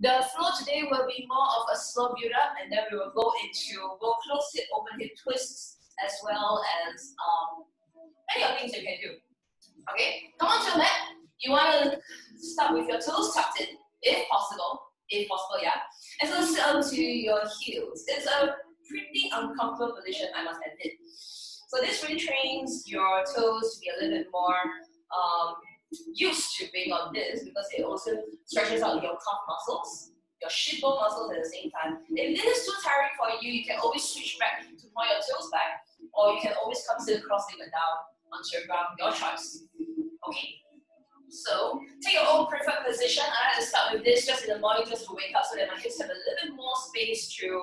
The flow today will be more of a slow build up, and then we will go into both close hip, open hip twists, as well as um, many other things you can do. Okay, come on to the mat. You want to start with your toes tucked in, if possible. If possible, yeah. And so sit onto your heels. It's a pretty uncomfortable position, I must admit. So this really trains your toes to be a little bit more um, used to being on this because it also stretches out your calf muscles, your shin bone muscles at the same time. If this is too tiring for you, you can always switch back to point your toes back, or you can always come to the cross legged down onto your ground, your choice. Okay. So take your own preferred position. I like to start with this just in the morning just to wake up so that my hips have a little bit more space to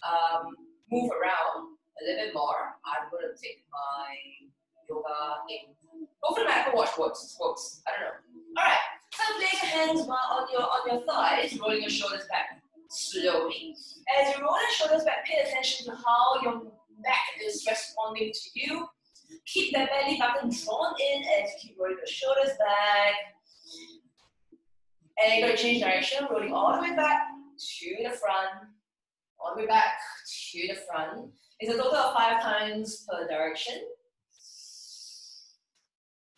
um, move around a little bit more. I'm going to take my yoga in Go for the mat watch works. works. I don't know. All right. So place your hands on your on your thighs, rolling your shoulders back slowly. As you roll your shoulders back, pay attention to how your back is responding to you. Keep that belly button drawn in as you keep rolling your shoulders back. And you're going to change direction, rolling all the way back to the front, all the way back to the front. It's a total of five times per direction.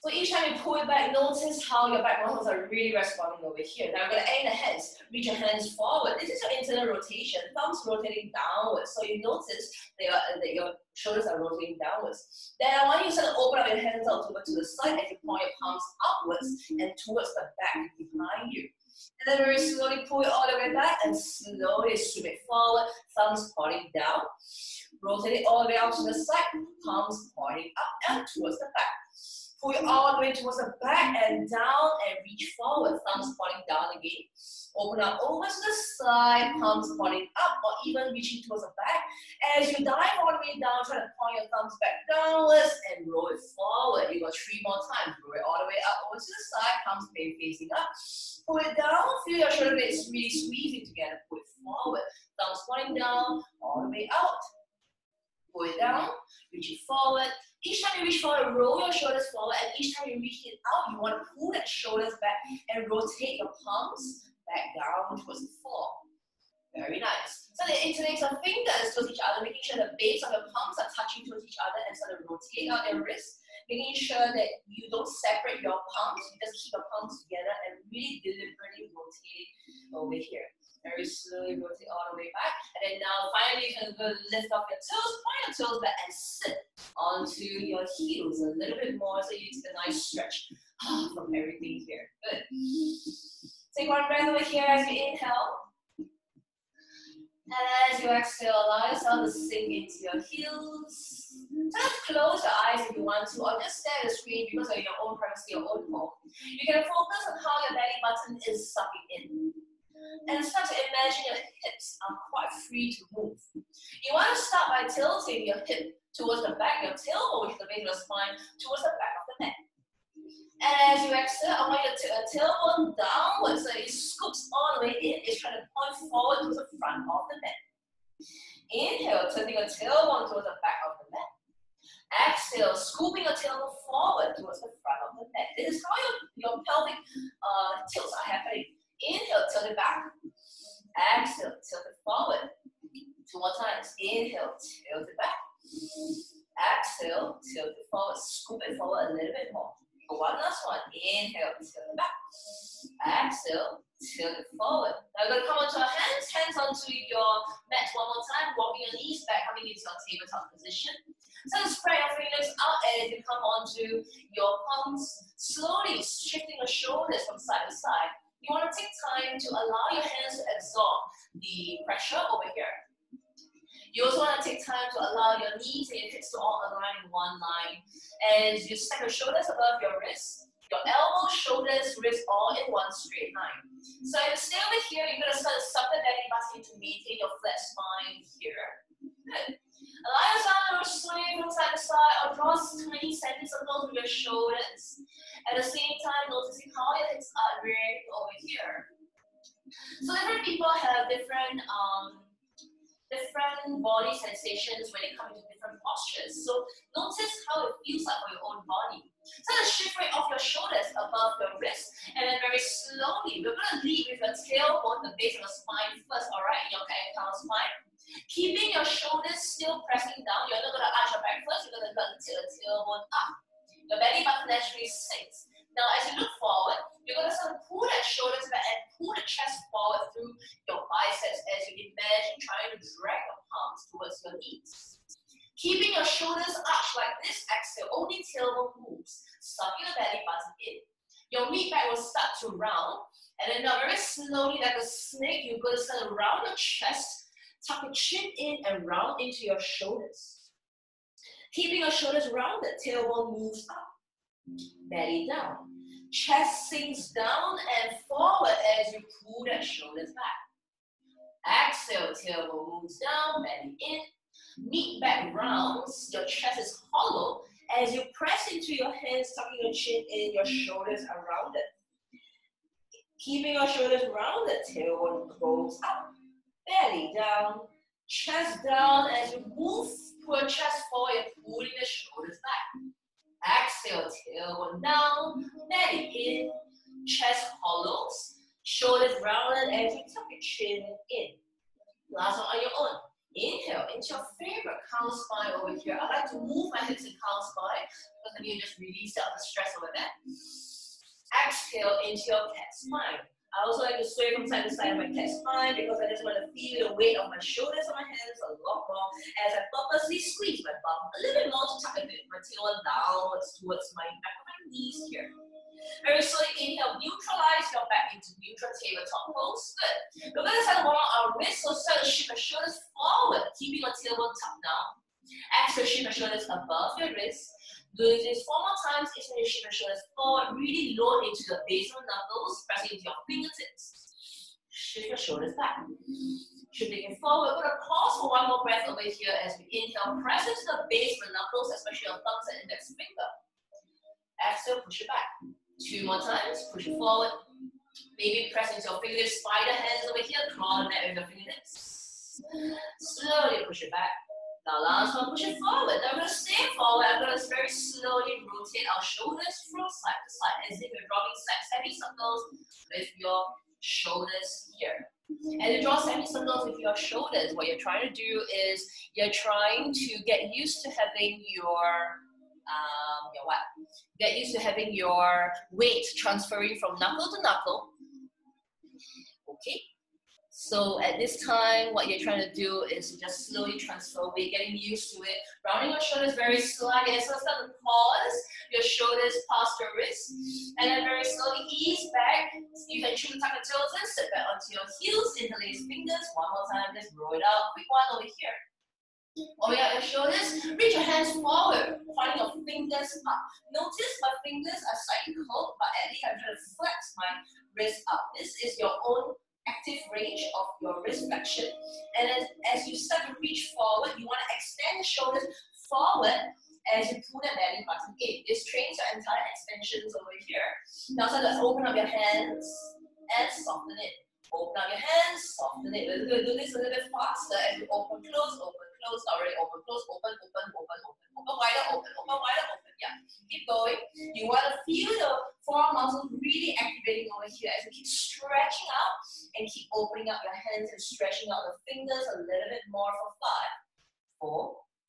So each time you pull it back, notice how your back muscles are really responding over here. Now I'm gonna aim the hands, reach your hands forward. This is your internal rotation, thumbs rotating downwards. So you notice that your, that your shoulders are rotating downwards. Then I want you to sort of open up your hands out to the side as you point your palms upwards and towards the back behind you. And then very slowly pull it all the way back and slowly swim it forward, thumbs pointing down. Rotate it all the way out to the side, palms pointing up and towards the back. Pull it all the way towards the back and down and reach forward. Thumbs pointing down again. Open up over to the side, palms pointing up or even reaching towards the back. As you dive all the way down, try to point your thumbs back downwards and roll it forward. You got three more times. Roll it all the way up over to the side, palms facing up. Pull it down, feel your shoulder blades really squeezing together. Pull it forward. Thumbs pointing down, all the way out. Pull it down, reach it forward, each time you reach forward, roll your shoulders forward, and each time you reach it out, you want to pull that shoulders back and rotate your palms back down towards the floor. Very nice. So they interlace your fingers towards each other, making sure the base of your palms are touching towards each other and sort of rotate out your wrists, making sure that you don't separate your palms, you just keep your palms together and really deliberately rotate over here. Very slowly rotate all the way back. And then now finally you can lift off your toes, point your toes back and sit onto your heels a little bit more so you take a nice stretch ah, from everything here. Good. Take one breath over here as you inhale. And as you exhale, allow yourself to sink into your heels. Just close your eyes if you want to, or just stare at the screen because of your own privacy, your own home. You can focus on how your belly button is sucking in and start to imagine your hips are quite free to move. You want to start by tilting your hip towards the back, of your tailbone, which is the base of the spine, towards the back of the neck. And as you exhale, I want you to uh, tailbone downwards so it scoops all the way in. It's trying to point forward to the front of the neck. Inhale, turning your tailbone towards the back of the neck. Exhale, scooping your tailbone forward towards the front of the neck. This is how your, your pelvic uh, tilts are happening. Inhale, tilt it back. Exhale, tilt it forward. Two more times. Inhale, tilt it back. Exhale, tilt it forward. Scoop it forward a little bit more. One last one. Inhale, tilt it back. Exhale, tilt it forward. Now we're going to come onto our hands. Hands onto your mat one more time. Walking your knees back, coming into your tabletop position. So spread your fingers out as you come onto your palms. Slowly shifting your shoulders from side to side. You want to take time to allow your hands to absorb the pressure over here. You also want to take time to allow your knees and your hips to all align in one line. And you stack your shoulders above your wrists, your elbows, shoulders, wrists all in one straight line. So if you stay over here, you're going to start suck the belly button to maintain your flat spine here. Good. Allow yourself to sway from side to side or draw tiny semicircles with your shoulders. At the same time, noticing how your hips are over here. So different people have different um, different body sensations when it comes to different postures. So notice how it feels like for your own body. So the shift weight of your shoulders above your wrist, and then very slowly, we're gonna lead with your tailbone, the base of your spine first, alright, your down spine. Keeping your shoulders still pressing down, you're not gonna arch your back first, you're gonna tilt the tailbone up. Your belly button naturally sinks. Now, as you look forward, you're going to sort of pull that shoulders back and pull the chest forward through your biceps as you imagine trying to drag your palms towards your knees. Keeping your shoulders arched like this, exhale, only tailbone moves. Sucking your belly button in. Your mid back will start to round. And then now very slowly, like a snake, you're going to start to round your chest, tuck your chin in and round into your shoulders. Keeping your shoulders rounded, tailbone moves up, belly down. Chest sinks down and forward as you pull that shoulders back. Exhale, tailbone moves down, belly in. Meet back rounds, your chest is hollow. As you press into your hands, tucking your chin in, your shoulders are rounded. Keeping your shoulders rounded, tailbone goes up, belly down, chest down. As you move, pull chest forward, pulling the shoulders back. Exhale, tailbone down, belly in, chest hollows, shoulders rounded as you tuck your chin in. Last one on your own. Inhale into your favorite cow spine over here. I like to move my hips in cow spine because then you just release out the stress over there. Exhale into your cat spine. I also like to sway from side to side of my chest spine because I just want to feel the weight of my shoulders and my hands a lot more as I purposely squeeze my bum a little bit more to tuck bit my tail downwards towards my back of my knees here. Very slowly inhale, neutralize your back into neutral tabletop pose. Good. We're going to start warm our wrists, so start to shift your shoulders forward, keeping your tailbone tucked down. Exhale, shift your shoulders above your wrists. Doing this four more times, shift your shoulders forward, really load into the the knuckles, pressing into your fingertips. Shift your shoulders back. Shifting it forward. We're to pause for one more breath over here as we inhale. Press into the base of the knuckles, especially your thumbs and index finger. Exhale, push it back. Two more times, push it forward. Maybe press into your fingers, spider hands over here, claw the neck with your fingertips. Slowly push it back. Now last one, push it forward. I'm gonna stay forward. I'm gonna very slowly rotate our shoulders from side to side as if you're drawing semicircles with your shoulders here. As you draw semicircles with your shoulders, what you're trying to do is you're trying to get used to having your um, your what? Get used to having your weight transferring from knuckle to knuckle. Okay. So at this time, what you're trying to do is just slowly transfer weight, getting used to it. Rounding your shoulders very slowly. So start to pause your shoulders past your wrists. And then very slowly ease back. You can choose to tuck your toes and sit back onto your heels, interlace fingers. One more time, just roll it out. Quick one over here. Open out your shoulders, reach your hands forward, pointing your fingers up. Notice my fingers are slightly cold, but at least I'm trying to flex my wrist up. This is your own active range of your wrist flexion. And as, as you start to reach forward, you want to extend the shoulders forward as you pull the belly button in. This trains your entire extensions over here. Now start to open up your hands and soften it. Open up your hands, soften it. We're going to do this a little bit faster as you open, close, open, close, already open, close, open, open, open, open, open, wider, open, open, wider, open. Yeah, keep going. You want to feel the forearm muscles really activating over here as you keep stretching out and keep opening up your hands and stretching out the fingers a little bit more for five, four,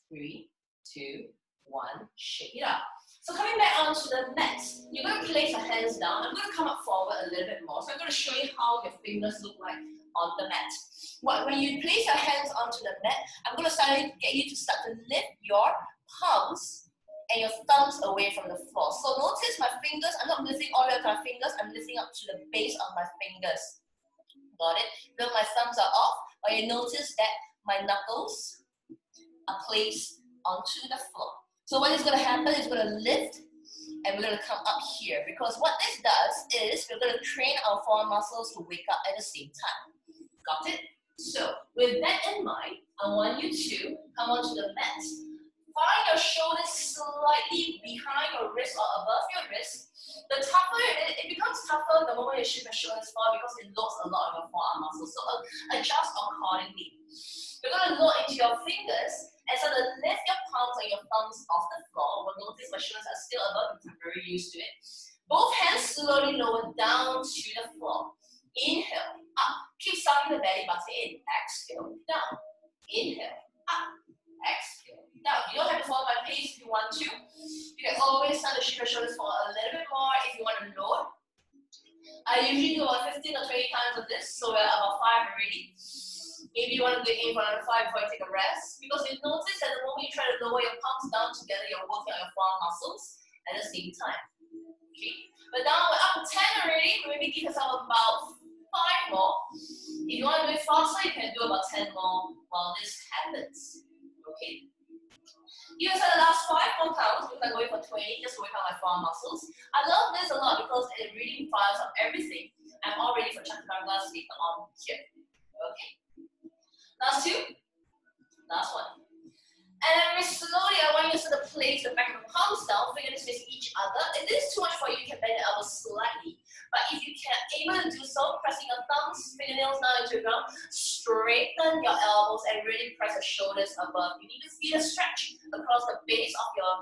three, two, one. Shake it up. So coming back onto the mat, you're going to place your hands down. I'm going to come up forward a little bit more. So I'm going to show you how your fingers look like on the mat. When you place your hands onto the mat, I'm going to start get you to start to lift your palms and your thumbs away from the floor. So notice my fingers, I'm not lifting all of my fingers, I'm lifting up to the base of my fingers. Got it? Then my thumbs are off, but you notice that my knuckles are placed onto the floor. So what is going to happen is going to lift and we're going to come up here because what this does is we're going to train our forearm muscles to wake up at the same time. Got it? So with that in mind, I want you to come onto the mat. Find your shoulders slightly behind your wrist or above your wrist. The tougher it, it becomes tougher the moment you shift your shoulders forward because it loads a lot of your forearm muscles. So uh, adjust accordingly. You're going to load into your fingers and so to lift your palms and your thumbs off the floor. Well, notice my shoulders are still above because I'm very used to it. Both hands slowly lower down to the floor. Inhale, up. Keep sucking the belly button in. Exhale, down. Inhale, up. Exhale, down. You don't have to follow my pace if you want to. You can always start to shift your shoulders forward a little bit more if you want to load. I usually do about 15 or 20 times of this, so we're about five already. Maybe you want to do aim for another five before you take a rest. Because you notice that the moment you try to lower your palms down together, you're working on your forearm muscles at the same time. Okay? But now we're up to 10 already. Maybe give yourself about five more. If you want to do it faster, you can do about 10 more while this happens. Okay? Yourself the last five more counts because I'm going for 20 just work out my forearm muscles. I love this a lot because it really fires up everything. I'm all ready for chaturanga later on here. Okay. Last two. Last one. And then slowly, I want you to sort of place the back of the palms down, fingertips facing each other. If this is too much for you, you can bend the elbows slightly. But if you can able to do so, pressing your thumbs, fingernails down into the ground, straighten your elbows and really press your shoulders above. You need to feel a stretch across the base of your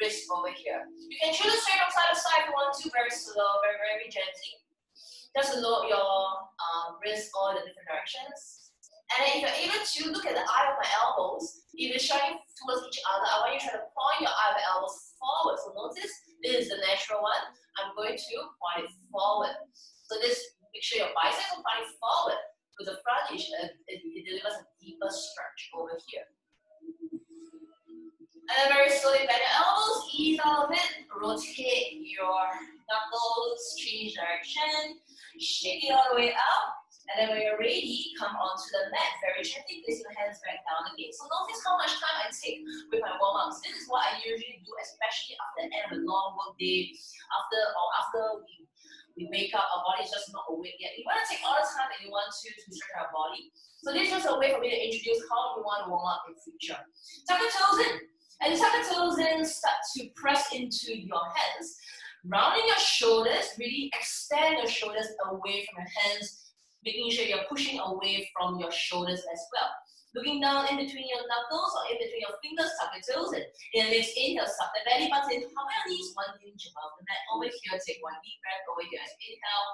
wrist over here. You can choose straight from side to side if you want to, very slow, very, very gently. Just load your um, wrist all the different directions. And if you're able to look at the eye of my elbows, if you're showing towards each other, I want you to try to point your eye of elbows forward. So notice this is the natural one. I'm going to point it forward. So this, make sure your bicycle are pointing forward. With the front, it, it, it delivers a deeper stretch over here. And then very slowly bend your elbows, ease out of it, rotate your knuckles, change direction, shake it all the way out. And then when you're ready, come onto the mat very gently, place your hands back down again. So notice how much time I take with my warm-ups. This is what I usually do, especially after the end of a long work day, after or after we, we wake up, our body is just not awake yet. You want to take all the time that you want to to stretch our body. So this is just a way for me to introduce how we want to warm up in future. Tuck your toes in. And tuck your toes in, start to press into your hands. Rounding your shoulders, really extend your shoulders away from your hands making sure you're pushing away from your shoulders as well. Looking down in between your knuckles or in between your fingers, tuck your toes in. In the next inhale, suck the belly button, hug your knees one inch above the mat. Over here, take one deep breath over here inhale.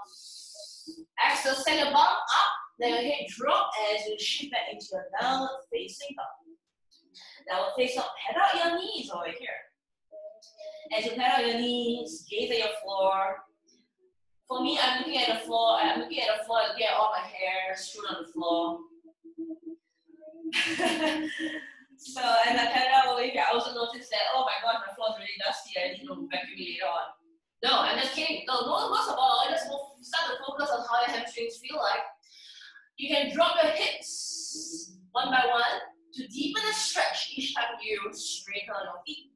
Exhale, send your bum up, then your head drop as you shift back into your downward facing dog. Downward face up, head out your knees over here. As you out your knees, gaze at your floor, for me, I'm looking at the floor, I'm looking at the floor and get all my hair strewn on the floor. so, and I of over here, I also noticed that, oh my god, my floor is really dusty, I need to vacuum it later on. No, I'm just kidding. No, most of all, I just start to focus on how your hamstrings feel like. You can drop your hips one by one to deepen the stretch each time you straighten your feet.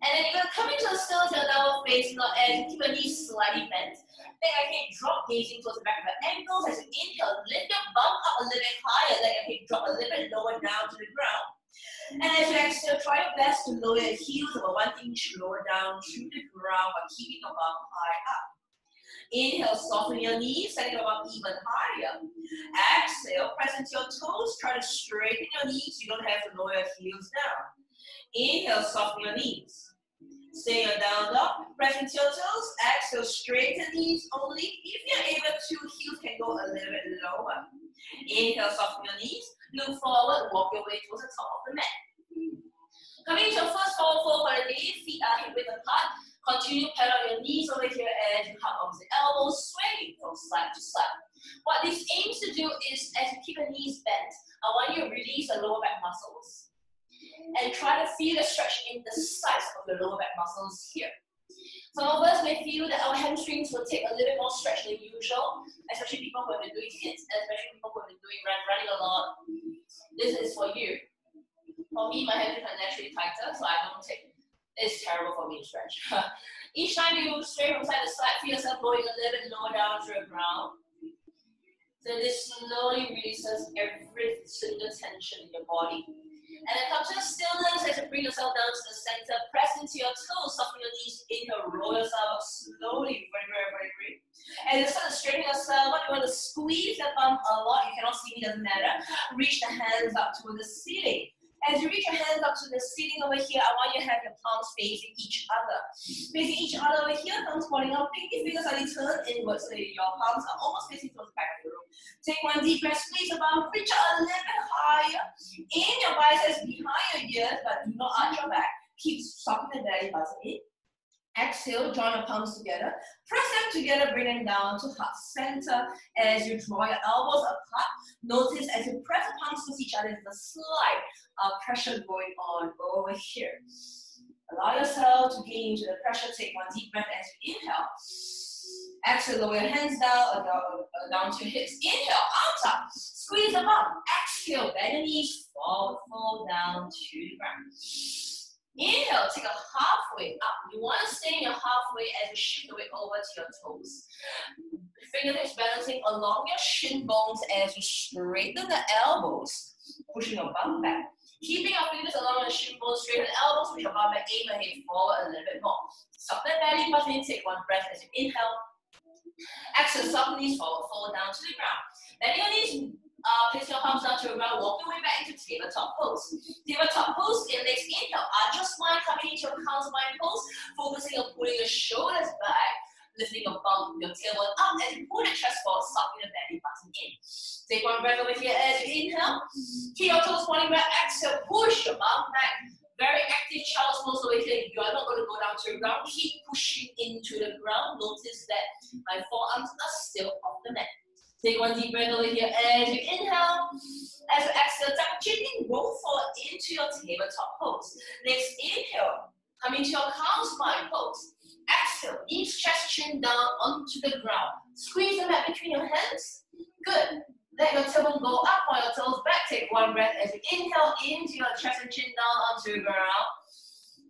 And then you're gonna come into a still downward face, as keep your knees slightly bent. Then I can drop gazing towards the back of your ankles as you inhale, lift your bum up a little bit higher, then you can drop a little bit lower down to the ground. And as you exhale, try your best to lower your heels about one inch lower down to the ground while keeping your bum high up. Inhale, soften your knees, setting your bum even higher. Exhale, press into your toes, try to straighten your knees. You don't have to lower your heels down. Inhale, soften your knees. Stay on down dog. Press into your toes. Exhale, straighten knees only. If you're able to, heels can go a little bit lower. Inhale, soften your knees. Look forward, walk your way towards the top of the mat. Coming to your first forward fold for the day, feet are hip width apart. Continue pedal your knees over here as you hug the elbows, swaying from side to side. What this aims to do is, as you keep your knees bent, I want you to release the lower back muscles and try to feel the stretch in the sides of the lower back muscles here. Some of us may feel that our hamstrings will take a little bit more stretch than usual, especially people who have been doing hits, especially people who have been doing run, running a lot. This is for you. For me, my hamstrings are naturally tighter, so I don't take. It's terrible for me to stretch. Each time you stray from side to side, feel yourself going a little bit lower down to the ground. So this slowly releases every single tension in your body. And then come to the stillness as you bring yourself down to the center. Press into your toes, soften your knees, inhale, roll yourself up slowly, very, very, very great. And then start to straighten yourself up. You want to squeeze the bum a lot. You cannot see me, doesn't matter. Reach the hands up to the ceiling. As you reach your hands up to the ceiling over here, I want you to have your palms facing each other. Facing each other over here, thumbs pointing out, pinky fingers are turned inwards so your palms are almost facing towards the back of the room. Take one deep breath, squeeze the bum, reach out a little bit higher. In your biceps behind your ears, but do not arch your back. Keep sucking the belly button in. Exhale, join your palms together. Press them together, bring them down to heart center. As you draw your elbows apart, notice as you press the palms to each other, there's a slight uh, pressure going on over here. Allow yourself to gain into the pressure. Take one deep breath as you inhale. Exhale, lower your hands down, or down, or down to your hips. Inhale, arms up. Squeeze the bum. Exhale, bend your knees, forward, fall down to the ground. Inhale, take a halfway up. You want to stay in your halfway as you shift the weight over to your toes. Fingertips balancing along your shin bones as you straighten the elbows, pushing your bum back. Keeping your fingers along your shin bones, straighten the elbows, push your bum back, aim your head forward a little bit more. Stop that belly button, take one breath as you inhale. Exhale, soften knees forward, fall down to the ground. Bend your knees uh, place your palms down to the ground, walk your way back into tabletop pose. Tabletop pose, index inhale, arch your spine, coming into a counterbind pose, focusing on pulling your shoulders back, lifting your bum, your tailbone up, and you pull the chest forward, sucking the belly button in. Take one breath over here as you inhale. Keep your toes pointing back, exhale, push your bum back. Very active child's pose over here. You are not going to go down to the ground. Keep pushing into the ground. Notice that my forearms are still on the mat. Take one deep breath over here as you inhale. As you exhale, chin in, roll forward into your tabletop pose. Next inhale, come into your cow spine pose. Exhale, knees, chest, chin down onto the ground. Squeeze the mat between your hands. Good. Let your tailbone go up while your toes back. Take one breath as you inhale into your chest and chin down onto the ground.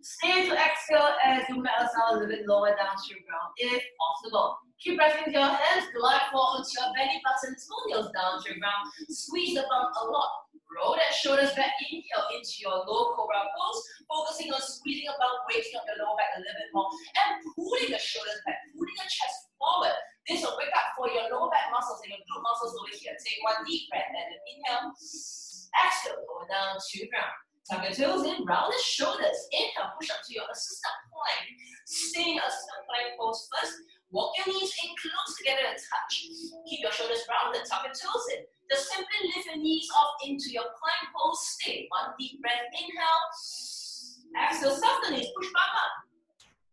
Stay to exhale as you mat yourself a little bit lower down to the ground if possible. Keep pressing your hands, glide forward to your belly button, toenails down to the ground. Squeeze the bum a lot. Roll that shoulders back, inhale into your low cobra pose, focusing on squeezing the bum, waking up your lower back a little bit more, and pulling the shoulders back, pulling the chest forward. This will wake up for your lower back muscles and your glute muscles over here. Take one deep breath and inhale. Exhale, lower down to the ground. Tuck your toes in, round the shoulders. Inhale, push up to your assistant plank. Stay in assistant plank pose first. Walk your knees in close together and touch. Keep your shoulders rounded, tuck your toes in. Just simply lift your knees up into your plank pose. Stay. One deep breath. Inhale. Exhale, soften knees. Push back up.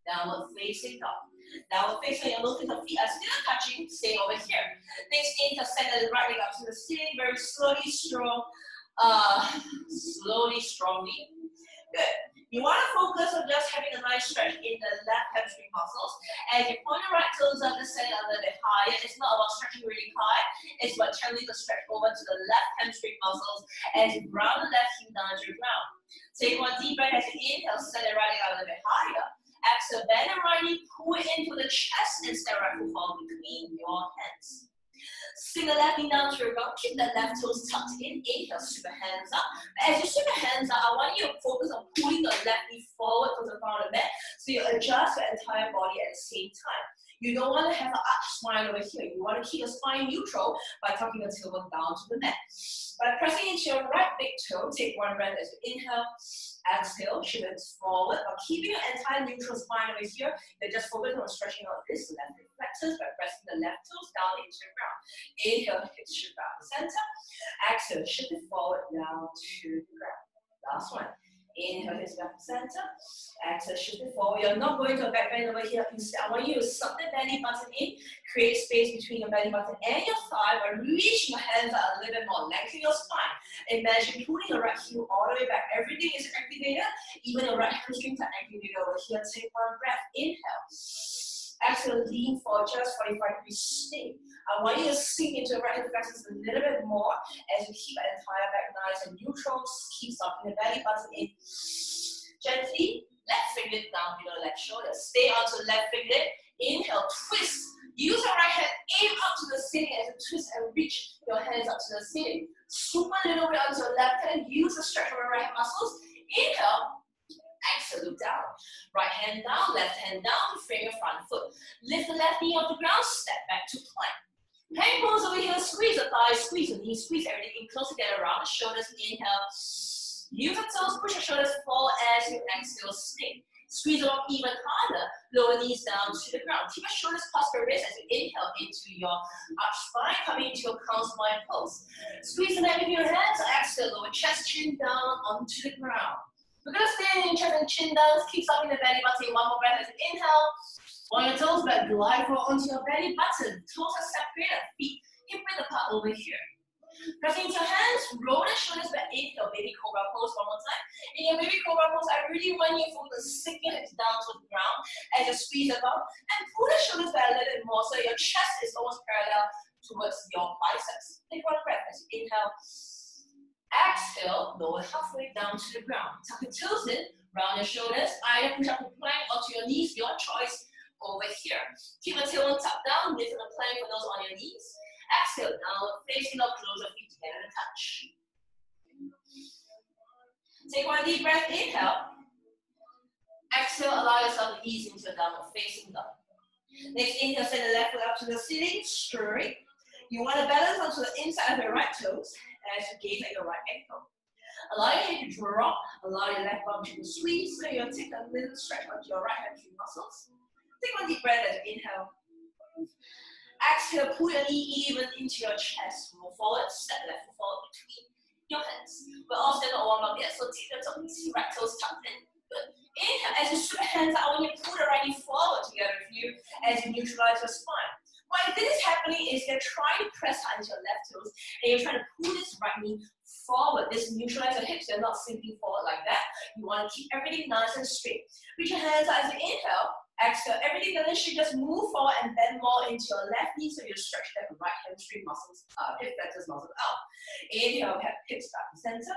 Downward facing dog. Downward facing your notice your feet are still touching. Stay over here. Next inhale, send the right leg up to the ceiling. Very slowly, strong. Uh, slowly, strongly. Good. You want to focus on just having a nice stretch in the left hamstring muscles. As you point the right toes up and send a little bit higher, it's not about stretching really high, it's about turning the stretch over to the left hamstring muscles as you ground the left heel down to the ground. Take one deep breath as you inhale, send it right a little bit higher. Exhale, bend the right knee, pull it into the chest and step right foot forward between your hands. The left knee down to your ground. Keep the left toes tucked in. Inhale, your hands up. As you your hands up, I want you to focus on pulling the left knee forward towards the front of the mat. So you adjust your entire body at the same time. You don't want to have an arch spine over here. You want to keep the spine neutral by tucking the tailbone down to the mat. By pressing into your right big toe, take one breath as you inhale. Exhale, shift it forward, but keeping your entire neutral spine over here. You're just focusing on stretching out this left hip flexors by pressing the left toes down into the ground. Inhale, hips shift back to center. Exhale, shift it forward down to the ground. Last one. Inhale, hips back to center. Exhale, shift it forward. You're not going to a back bend over here. Instead, I want you to suck the belly button in, create space between your belly button and your thigh by reaching your hands out a little bit more, lengthen your spine. Imagine pulling your right heel all the way back. Everything is activated, even your right hamstrings are activated over here. Take one breath. Inhale. Exhale, lean forward just 45 degrees. Stay. I want you to sink into the right hip flexors a little bit more as you keep the entire back nice and neutral. Keep softening the belly button in. Gently, left fingertip down below left shoulder. Stay onto left fingertip. Inhale, twist. Use your right hand, aim up to the ceiling as you twist and reach your hands up to the ceiling. Swoop a little bit onto your left hand. Use the stretch of your right hand muscles. Inhale, exhale, look down. Right hand down, left hand down, frame your front foot. Lift the left knee off the ground, step back to plank. Pose over here, squeeze the thighs, squeeze the knees, squeeze everything in close together around the shoulders. Inhale. Use the toes, push your shoulders forward as you exhale, stay. Squeeze them up even harder. Lower knees down to the ground. Keep your shoulders past your wrist as you inhale into your arch spine, coming into your cow spine pose. Squeeze the neck with your hands. Exhale, lower chest, chin down onto the ground. We're gonna stay in and chin down. Keep sucking the belly button. One more breath as you inhale. On your toes but glide forward onto your belly button. Toes are separated, feet hip width apart over here. Pressing into your hands, roll the shoulders back, inhale, baby cobra pose one more time. In your baby cobra pose, I really want you to focus sink your hips down to the ground as you squeeze the bum and pull the shoulders back a little bit more so your chest is almost parallel towards your biceps. Take one breath as you inhale. Exhale, lower halfway down to the ground. Tuck your toes in, round your shoulders, either push up a plank or to your knees, your choice over here. Keep the tailbone tucked down, lift the plank for those on your knees. Exhale, now facing up, close your feet together to touch. Take one deep breath, inhale. Exhale, allow yourself to ease into a downward facing dog. Next inhale, send the left foot up to the ceiling, straight. You want to balance onto the inside of your right toes as you gaze at your right ankle. Allow your head to drop, allow your left arm to squeeze, so you'll take a little stretch onto your right hamstring muscles. Take one deep breath as you inhale. Exhale, pull your knee even into your chest. Move forward, step left foot forward between your hands. We're all still not warm up yet, so take the toes, right toes tucked in. Good. Inhale, as you your hands out, when you pull the right knee forward together with you, as you neutralize your spine. Why this is happening is you're trying to press hard into your left toes, and you're trying to pull this right knee forward. This neutralize your hips, they're not sinking forward like that. Keep everything nice and straight. Reach your hands out as you inhale, Exhale, everything that should just move forward and bend more into your left knee so you stretch that right hamstring muscles, uh, hip flexors muscles out. Inhale, hips back to center.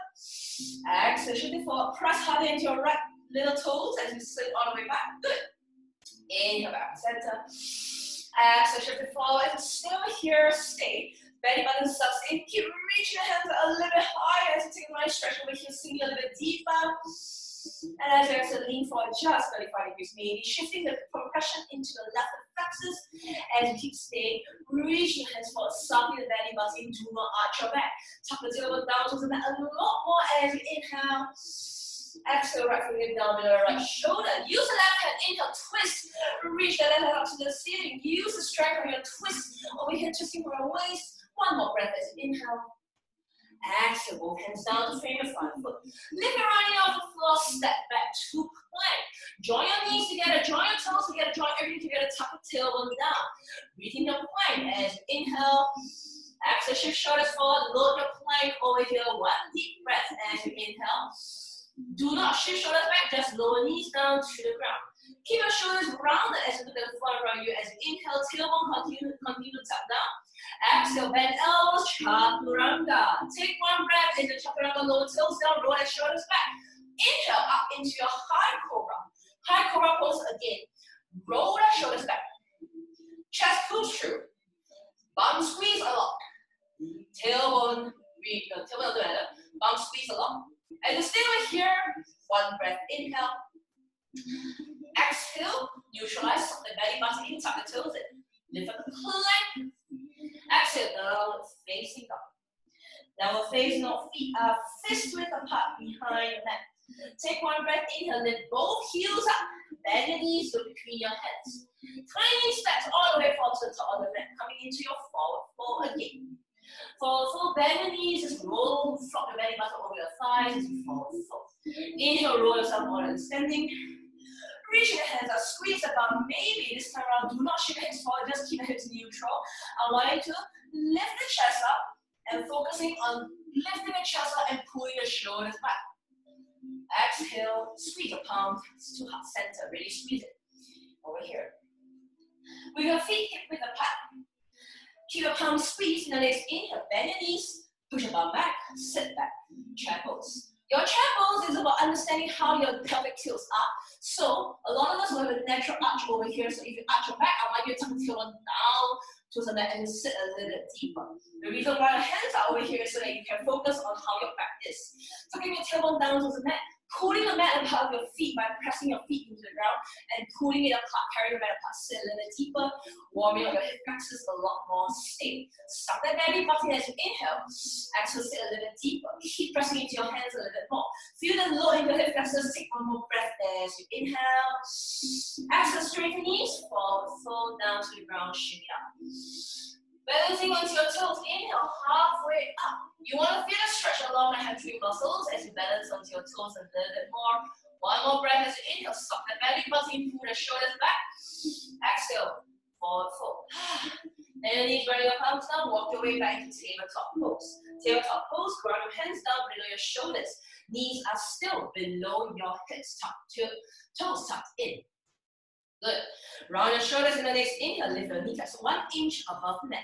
Exhale, shifting forward, press harder into your right little toes as you slip all the way back. Good. Inhale, back to center. Exhale, shifting forward, still here, stay. Belly button sustain. Keep reaching your hands a little bit higher as you take a nice stretch over here, sink a little bit deeper. And as you exhale, lean forward just 35 degrees, maybe shifting the compression into the left flexors. and keep staying, reach your hands forward, soften the belly button, do not arch your back. Tuck the tailbone down to the mat a lot more as you inhale. Exhale, right foot down below right shoulder. Use the left hand, inhale, twist. Reach the left hand up to the ceiling. Use the strength of your twist over here, twisting from your waist. One more breath as you inhale. Both hands down to your front foot. Lift your right knee off the floor, step back to plank. Join your knees together, join your toes together, join everything together, tuck the tailbone down. Breathing your plank as inhale. Exhale, shift shoulders forward, load your plank over here. One deep breath as you inhale. Do not shift shoulders back, just lower knees down to the ground. Keep your shoulders rounded as you look at the front around you. As you inhale, tailbone continue, continue to tap down. Exhale, bend elbows, chaturanga. Take one breath into chaturanga, lower toes down, roll your shoulders back. Inhale up into your high cobra. High cobra pose again. Roll the shoulders back. Chest push through. Bum squeeze along. Tailbone, breathe, no, tailbone together. Bum squeeze along. And you stay right here. One breath, inhale. Exhale, neutralize the belly button in, tuck the toes. Lift up the plank. Exhale, downward facing dog. Downward facing dog, feet are fist width apart behind the neck. Take one breath, inhale, lift both heels up. Bend your knees, look between your hands. Tiny steps all the way forward to the top of the mat, coming into your forward fold again. Forward fold, bend your knees, just roll, flop your belly button over your thighs as you forward fold. Inhale, roll yourself than standing. Reach your hands squeeze the bum. Maybe this time around, do not shift your hips forward, just keep the hips neutral. I want you to lift the chest up and focusing on lifting the chest up and pulling the shoulders back. Exhale, squeeze your palm to heart center, really squeeze it. Over here. With your feet hip width apart. Keep your palms squeezed in the next inhale. Bend your knees, push your bum back, sit back. Chair pose. Your pose is about understanding how your pelvic tilts are. So a lot of us will have a natural arch over here. So if you arch your back, I want you to tuck the tailbone down to the mat and sit a little bit deeper. The reason why your hands are over here is so that you can focus on how your back is. Tucking your tailbone down to the mat, pulling the mat with your feet by pressing your feet into the ground and pulling it apart, carrying the mat apart, sit a little deeper, warming up your hip flexors a lot more. Stay. Suck that belly button as you inhale. Exhale, sit a little deeper. Keep pressing into your hands a little bit more. Feel the load in your hip flexors. Take one more breath as you inhale. Exhale, straighten knees, forward, fold down to the ground, shimmy up. Balancing onto your toes, inhale halfway up. You want to feel a stretch along the hamstring muscles as you balance onto your toes a little bit more. One more breath as you inhale, soft the belly button, pull the shoulders back. Exhale, forward fold. And knees bring your palms down, walk your way back to tabletop pose. Tabletop pose, ground your hands down below your shoulders. Knees are still below your hips, tucked to, toes tucked in. Good. Round your shoulders in the next inhale, lift your kneecaps one inch above the mat.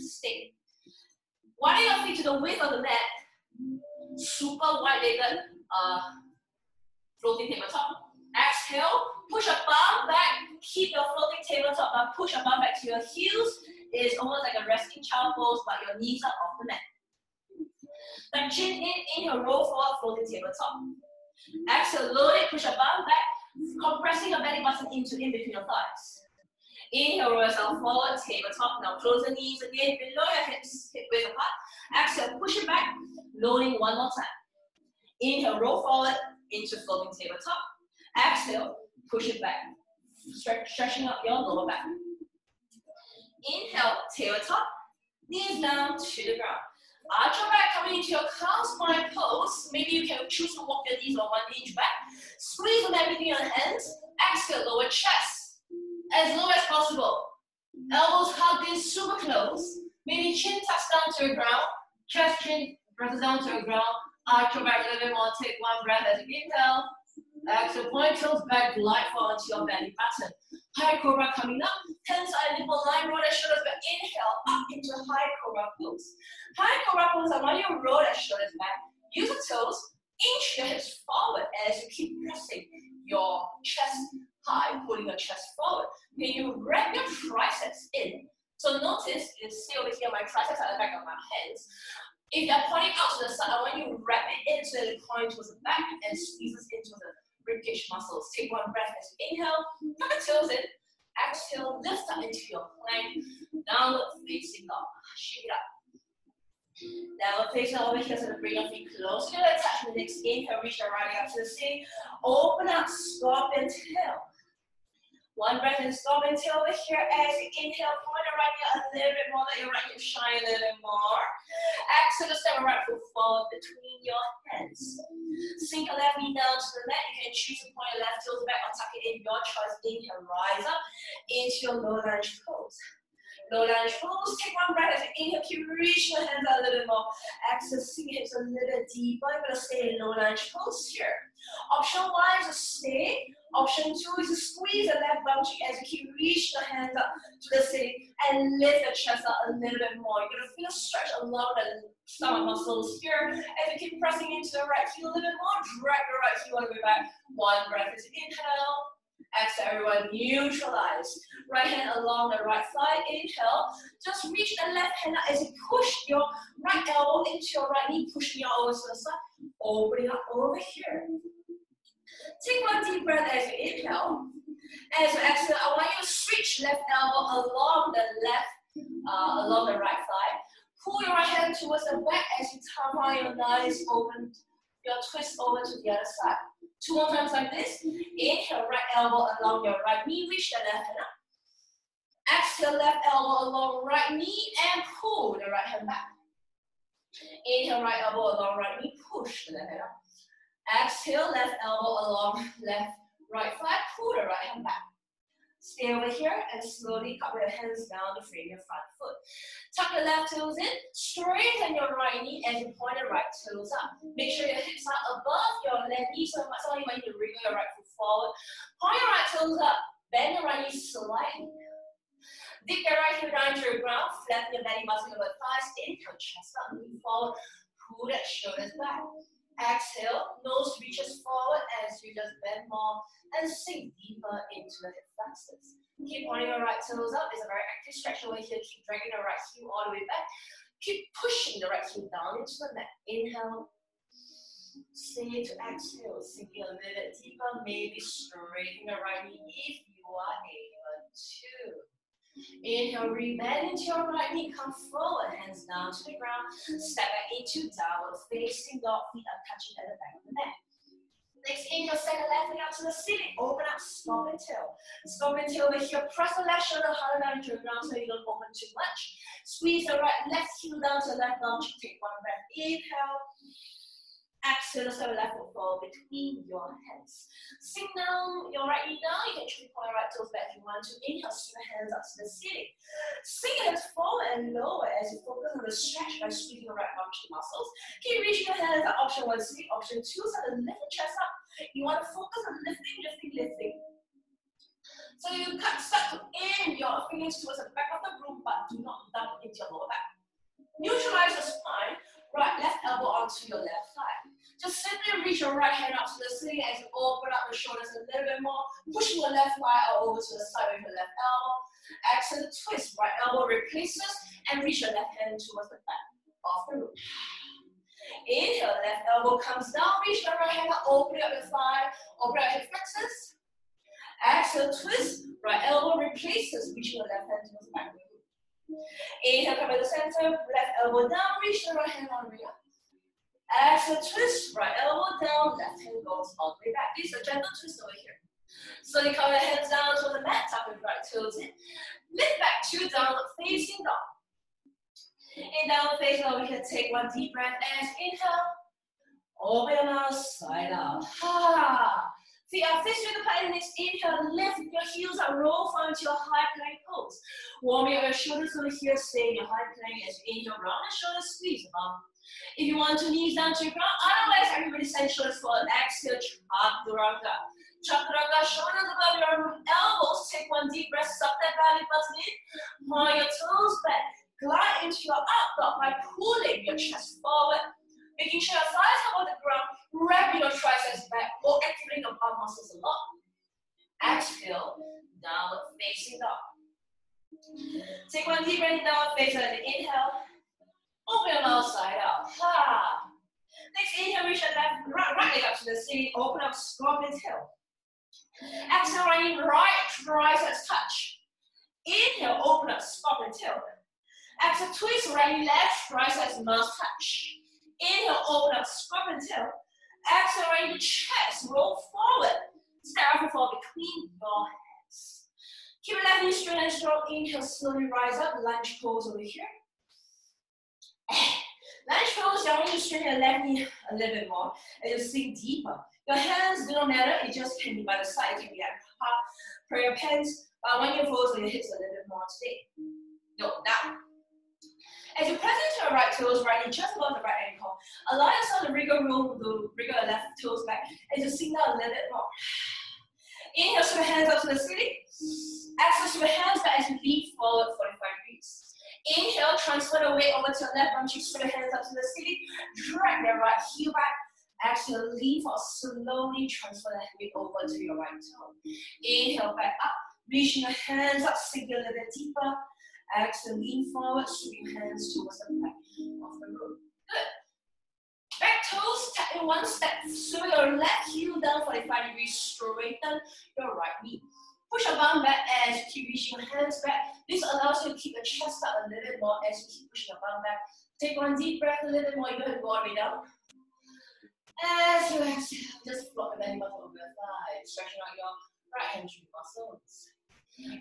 Stay. Widen your feet to the width of the mat. Super wide-legged uh, floating tabletop. Exhale, push your bum back, keep your floating tabletop, but push your bum back to your heels. It is almost like a resting child pose, but your knees are off the mat. Then chin in, inhale, roll forward, floating tabletop. Exhale, load it, push your bum back, compressing your belly button into in between your thighs. Inhale, roll yourself forward, tabletop. Now close the knees again, below your hips, hip width apart. Exhale, push it back, loading one more time. Inhale, roll forward into floating tabletop. Exhale, push it back, Stretch, stretching up your lower back. Inhale, tabletop, knees down to the ground. Arch your back, coming into your cow spine pose. Maybe you can choose to walk your knees on one inch back. Squeeze on everything on hands. Exhale, lower chest. As low as possible. Elbows hugged in super close. Maybe chin tucks down to the ground. Chest chin presses down to the ground. Arch your back a little bit more. Take one breath as you inhale. Exhale, point toes back, glide forward to your belly button. High cobra coming up. Hands are nipple line, roll the shoulders back. Inhale, up into high cobra pose. High cobra pose, I want you to roll the shoulders back. Use the toes, inch your hips forward as you keep pressing your chest high, pulling your chest forward. Then you wrap your triceps in. So notice, you see over here, my triceps are at the back of my hands. If they're pointing out to the side, I want you to wrap it in so that it points towards the back and squeezes into the ribcage muscles. Take one breath as you inhale, tuck the toes in. Exhale, lift up into your plank, downward facing dog. Shake it up. Downward facing over here, so bring your feet close to the touch. The next inhale, reach your right up to the ceiling. Open up, scorpion tail. One breath and scorpion tail over here as you inhale, point the right knee a little bit more, let your right hip shine a little more. Exhale, step your right foot forward between your hands. Sink your left knee down to the mat. You can choose to point your left toes back or tuck it in your choice. Inhale, rise up into your low lunge pose. Low lunge pose. Take one breath as you inhale. Keep reaching your hands out a little bit more. Exhale, sink hips a little deeper. You're gonna stay in low lunge pose here. Option one is to stay. Option two is to squeeze the left bum cheek as you keep reach the hands up to the ceiling and lift the chest up a little bit more. You're gonna feel a stretch along the stomach muscles here as you keep pressing into the right heel a little bit more. Drag the right heel all the way back. One breath is inhale. Exhale, everyone, neutralize. Right hand along the right thigh, inhale. Just reach the left hand up as you push your right elbow into your right knee, pushing your elbows to the side, opening up over here. Take one deep breath as you inhale. As you exhale, I want you to switch left elbow along the left, uh, along the right thigh. Pull your right hand towards the back as you turn around your knees open, your twist over to the other side. Two more times like this. Mm-hmm. Inhale, right elbow along your right knee, reach the left hand up. Exhale, left elbow along right knee and pull the right hand back. Inhale, right elbow along right knee, push the left hand up. Exhale, left elbow along left, right thigh, pull the right hand back. Stay over here and slowly cup your hands down to frame your front foot. Tuck your left toes in, straighten your right knee as you point the right toes up. Make sure your hips are above your left knee, so some you might need to wriggle your right foot forward. Point your right toes up, bend your right knee slightly. Dip your right heel down to the ground, flatten your belly button over thighs, inhale, chest up, move forward, pull that shoulders back. Exhale, nose reaches forward as you just bend more and sink deeper into the hip flexors. Keep pointing your right toes up. It's a very active stretch over here. Keep dragging the right heel all the way back. Keep pushing the right heel down into the mat. Inhale. Stay to exhale. Sinking a little bit deeper. Maybe straightening the right knee if you are able to. Inhale, rebend into your right knee, come forward, hands down to the ground. Step back into downward facing dog, feet are touching at the back of the neck. Next inhale, send the left leg out to the ceiling. Open up, scorpion tail. Scorpion tail over here. Press the left shoulder harder down into the ground so you don't open too much. Squeeze the right left heel down to the left arm. Take one breath. Inhale. Exhale, so level forward between your hands. Sink down your right knee down. You can actually point your right toes back if you want to. Inhale, sweep your hands up to the ceiling. Sink your hands forward and lower as you focus on the stretch by squeezing your right arm muscles. Keep reaching your hands option one, sweep option two. So the lift your chest up. You want to focus on lifting, lifting, lifting. So you can start to aim your fingers towards the back of the room, but do not dump into your lower back. Neutralize your spine, right left elbow onto your left thigh. Just simply reach your right hand up to the ceiling as you open up the shoulders a little bit more, Push your left thigh over to the side with your left elbow. Exhale, twist, right elbow replaces, and reach your left hand towards the back of the room. Inhale, left elbow comes down, reach your right hand up, open up your thigh, open up hip flexors. Exhale, twist, right elbow replaces, reaching your left hand towards the back the. Inhale, come to the center, left elbow down, reach the right hand on the up. Exhale, twist, right elbow down, left hand goes all the way back. This is a gentle twist over here. Slowly come your hands down to the mat, tap your right toes in. Lift back to downward facing dog. In downward facing dog, we can take one deep breath as inhale. Open mouth, side out. Ha. Feet are fixed with the pelvis. Inhale, lift your heels up, roll forward to your high plank pose. Warm your shoulders over here, stay in your high plank as you inhale, round the shoulders, squeeze them up. If you want to knees down to your ground, otherwise everybody send shoulders forward. Exhale, chaturanga. Chaturanga, shoulders above your elbows. Take one deep breath, suck that belly button in. Pull your toes back. Glide into your up dog by pulling your chest forward. Making sure your thighs are on the ground. Wrap your triceps back or activate your bum muscles a lot. Exhale, downward facing dog. Take one deep breath, downward facing. Inhale. Open your mouth side out. Oh, ha. Next inhale, reach your left, right, right leg up to the ceiling. Open up, scorpion tail. Exhale, right, right triceps touch. Inhale, open up, scorpion tail. Exhale, twist right, left triceps must touch. Inhale, open up, scorpion tail. Exhale, right the chest, roll forward. Styrofoam fall between your hands. Keep your left knee straight and strong. Inhale, slowly rise up, lunge pose over here. Pose, you're going to straighten your left knee a little bit more and you sink deeper. Your hands do not matter, it just can be by the side, it can be at for your pants, but when you fold, your hips a little bit more today. No, now. As you press into your right toes, right knee just above the right ankle, allow yourself to wriggle room, the wriggle your left toes back, and just sink down a little bit more. Inhale, swing your hands up to the ceiling. Exhale, swing your hands back as you lean forward 45 degrees. Inhale, transfer the weight over to your left arm cheek, swing your hands up to the ceiling. Drag your right heel back. Exhale, lean forward, slowly transfer that weight over to your right toe. Inhale, back up. Reaching your hands up, sink a little bit deeper. Exhale, lean forward, swing your hands towards the back of the room. Good. Back toes, tap in one step. Swing your left heel down 45 degrees, straighten your right knee. Push your bum back as you keep reaching your hands back. This allows you to keep the chest up a little bit more as you keep pushing your bum back. Take one deep breath a little bit more. You don't have to go the down. As you exhale, just float the belly button over your thigh, stretching out your right hamstring muscles.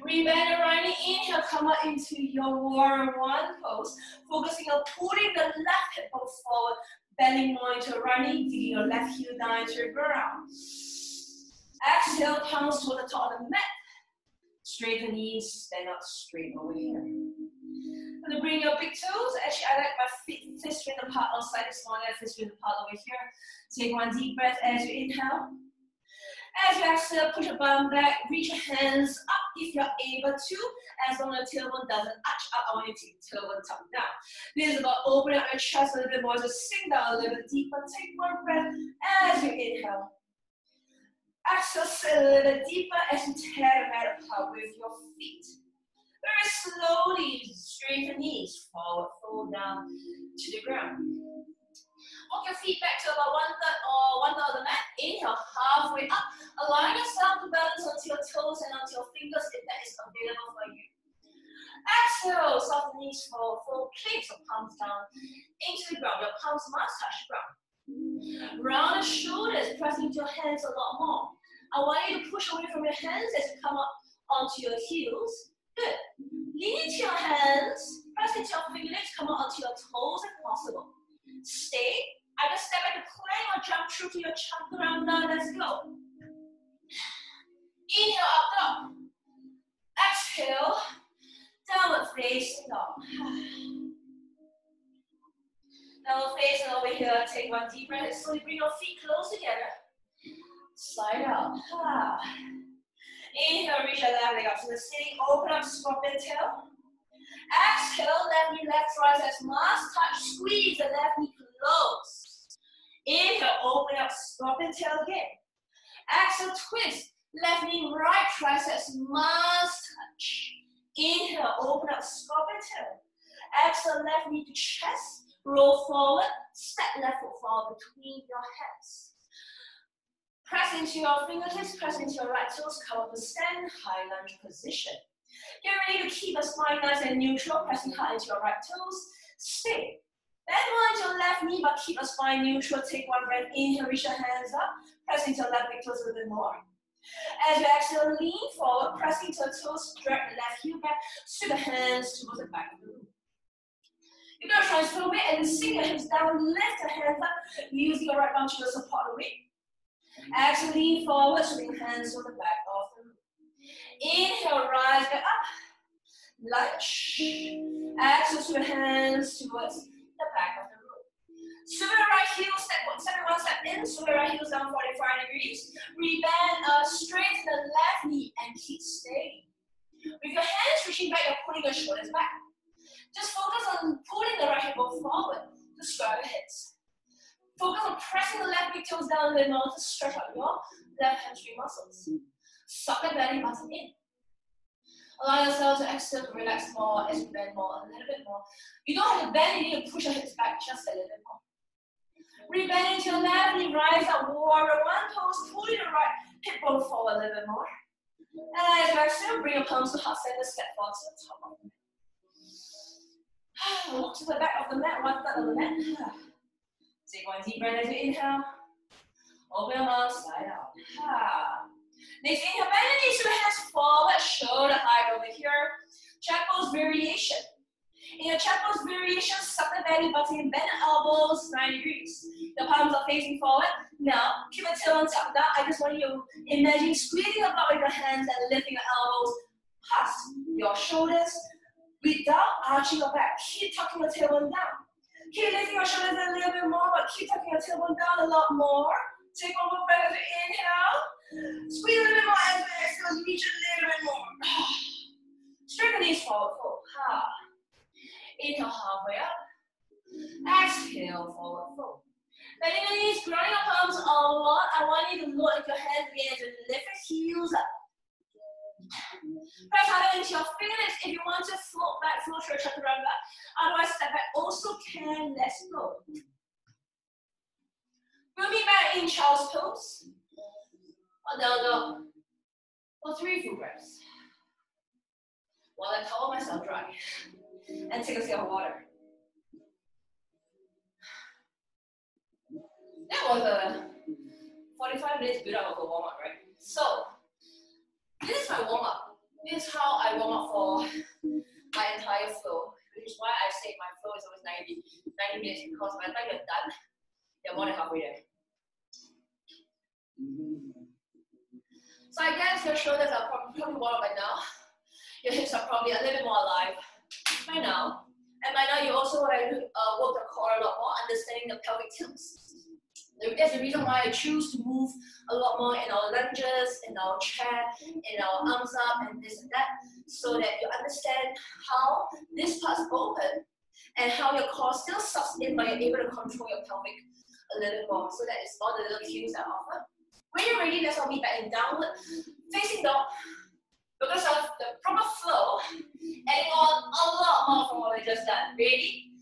Rebend your right knee. Inhale, come up into your warrior one pose. Focusing on pulling the left hip forward, bending more into your knee, digging your left heel down into your ground. Exhale, palms to the top of the mat. Straighten knees, stand up straight over here. I'm gonna bring your big toes. Actually, I like my feet fist width apart outside this morning, fist width apart over here. Take one deep breath as you inhale. As you exhale, push your bum back, reach your hands up if you're able to, as long as the tailbone doesn't arch up, I want you to take the tailbone tuck down. This is about opening up your chest a little bit more, just sink down a little bit deeper, take one breath as you inhale. Sit a little deeper and the mat with your feet. Very slowly, straighten knees, forward, fold down to the ground. Walk your feet back to about one third or one third of the mat. Inhale, halfway up. Align yourself to balance onto your toes and onto your fingers if that is available for you. Exhale, soft knees forward, fold, place your palms down into the ground. Your palms must touch the ground. Round the shoulders, pressing into your hands a lot more. I want you to push away from your hands as you come up onto your heels. Good. Lean into your hands, press into your fingertips, come up onto your toes if possible. Stay. Either step back and plank or jump through to your chaturanga. Let's go. Inhale, up dog. Exhale, downward facing dog. Now facing over here, take one deep breath. Slowly bring your feet close together. Slide out. Ah. Inhale, reach left leg up to the ceiling. Open up, scorpion tail. Exhale, left knee, left tricep, must touch. Squeeze the left knee close. Inhale, open up, scorpion tail again. Exhale, twist. Left knee, right triceps must touch. Inhale, open up, scorpion tail. Exhale, left knee to chest. Roll forward, step left foot forward between your hips. Press into your fingertips, press into your right toes, come up stand, high lunge position. Get ready to keep the spine nice and neutral, pressing hard into your right toes. Stay. Bend one your left knee, but keep the spine neutral. Take one breath, inhale, reach your hands up, press into your left big toes a little bit more. As you exhale, lean forward, press into your toes, drag the left heel back, sweep the hands towards the back of the room. To transfer weight and sink your hips down, lift your hands up, using your right arm to support the weight. Exhale, lean forward, sweeping hands to the back of the room. Inhale, rise back up. Lunge. Exhale, sweep hands towards the back of the room. The right heel, step one, step one, step in. The right heels down 45 degrees. Rebend, uh, straighten the left knee and keep staying. With your hands reaching back, you're pulling your shoulders back. Just focus on pulling the right hip forward to square the hips. Focus on pressing the left big toes down a little to stretch out your left hamstring muscles. Suck the belly button in. Allow yourself to exhale to relax more as you bend more, a little bit more. You don't have to bend, you need to push your hips back just a little bit more. Rebend into your left knee, rise up, warrior one pose, pull your right hip bone forward a little bit more. And as you exhale, bring your palms to heart center, step forward to the top of. Look to the back of the mat, one third of the mat. Take one deep breath as you inhale. Open your mouth, slide out. Next inhale, bend the knees to hands forward, shoulder height over here. Pose variation. In your pose variation, suck the belly button, bend the elbows 90 degrees. The palms are facing forward. Now, keep the tail on top. Now, I just want you to imagine squeezing the butt with your hands and lifting your elbows past your shoulders without arching your back. Keep tucking your tailbone down. Keep lifting your shoulders a little bit more, but keep tucking your tailbone down a lot more. Take one more breath as you inhale. Squeeze a little bit more as you exhale. Reach a little bit more. Straighten knees forward. Fold. Ha. Inhale halfway up. Exhale forward fold. Bending the knees, grounding your palms a lot. I want you to look at your hands again to lift your heels up. Press harder into your fingertips if you want to float back, float your chaturanga. Otherwise, step back also can. Let's go. Moving back in child's pose. Or oh, down dog. For three full breaths. While I towel myself dry. And take a sip of water. That was a 45 minutes build up of a warm up, right? So, this is my warm up. This is how I warm up for my entire flow, which is why I say my flow is always 90, 90 minutes because by the time you're done, you're more than halfway there. So I guess your shoulders are probably, warm by now. Your hips are probably a little bit more alive by now. And by now you also want to uh, work the core a lot more, understanding the pelvic tilts. That's the reason why I choose to move a lot more in our lunges, in our chair, in our arms up, and this and that, so that you understand how this part's open and how your core still sucks in, but you're able to control your pelvic a little more. So that is all the little cues I offer. When you're ready, let's all be back in downward facing dog. Because of the proper flow, adding on a lot more from what we just done. Ready?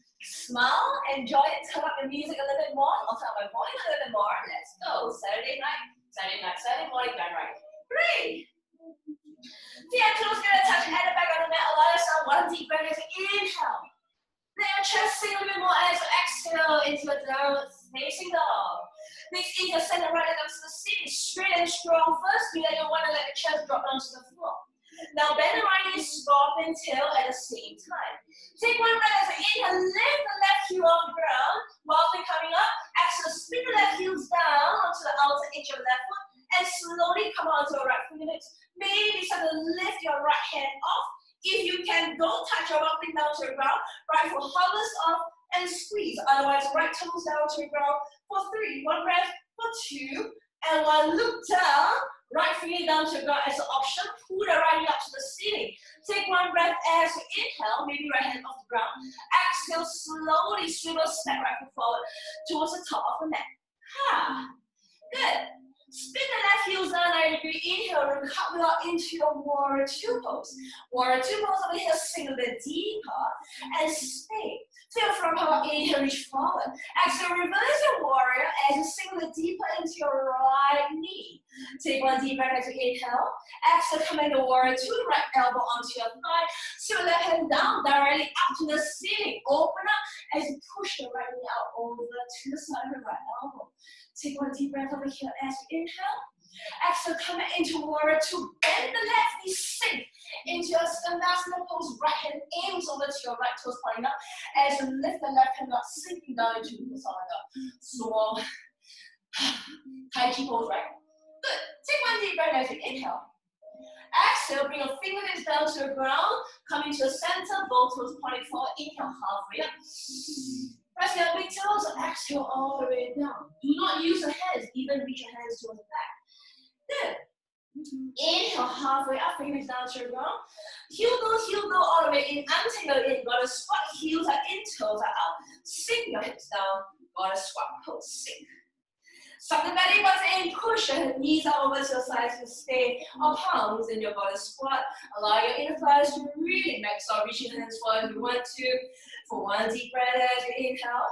Smile, enjoy it, turn up the music a little bit more, I'll turn up my volume a little bit more. Let's go. Saturday night, Saturday night, Saturday morning, done right. Three. Feet and toes gonna touch head and back on the mat. Allow yourself one deep breath as you inhale. Your chest sink a little bit more as you exhale into a downward facing dog. Next inhale, send the right leg up to the seat, straight and strong first. You don't want to let the chest drop onto the floor. Now bend the right knee, scorpion tail at the same time. Take one breath as you inhale, lift the left heel off the ground. While coming up, exhale, spin the left heels down onto the outer edge of the left foot and slowly come onto your right fingertips. Maybe start to lift your right hand off. If you can, don't touch your right down to the ground. Right foot hovers off and squeeze. Otherwise, right toes down to the ground for three. One breath for two. And one look down. Right finger down to ground as an option. Pull the right knee up to the ceiling. Take one breath as you inhale, maybe right hand off the ground. Exhale, slowly swivel, step right foot forward towards the top of the mat. Ha. Good. Spin the left heels down 90 degree. Inhale, recover into your warrior two pose. Warrior two pose over here, sink a bit deeper and stay. Feel from power, inhale, reach forward. Exhale, reverse your warrior as you sink a bit deeper into your right knee. Take one deep breath as you inhale. Exhale, come into warrior two, right elbow onto your thigh. So left hand down, directly up to the ceiling. Open up as you push the right knee out over to the side of the right elbow. Take one deep breath over here as you inhale. Exhale, come into warrior two. Bend the left knee, sink into your Skandasana pose. Right hand aims over to your right toes pointing up. As you lift the left hand up, sinking down into Usana. Small Tai Chi pose, right? Good. Take one deep breath as you inhale. Exhale, bring your fingertips down to the ground. Come into the center, both toes pointing forward. Inhale, halfway up. Press your big toes, exhale all the way down. Do not use your hands, even reach your hands towards the back. Good. Inhale halfway up, fingers down to the ground. Heel go, heel go all the way in. Until in. Gotta squat, heels are in, toes are out. Sink your hips down. Gotta squat, pose, sink. Suck the belly button in, push your knees out over to your sides to stay on palms in your body squat. Allow your inner thighs to really max out, reaching hands forward if you want to. For one deep breath as you inhale.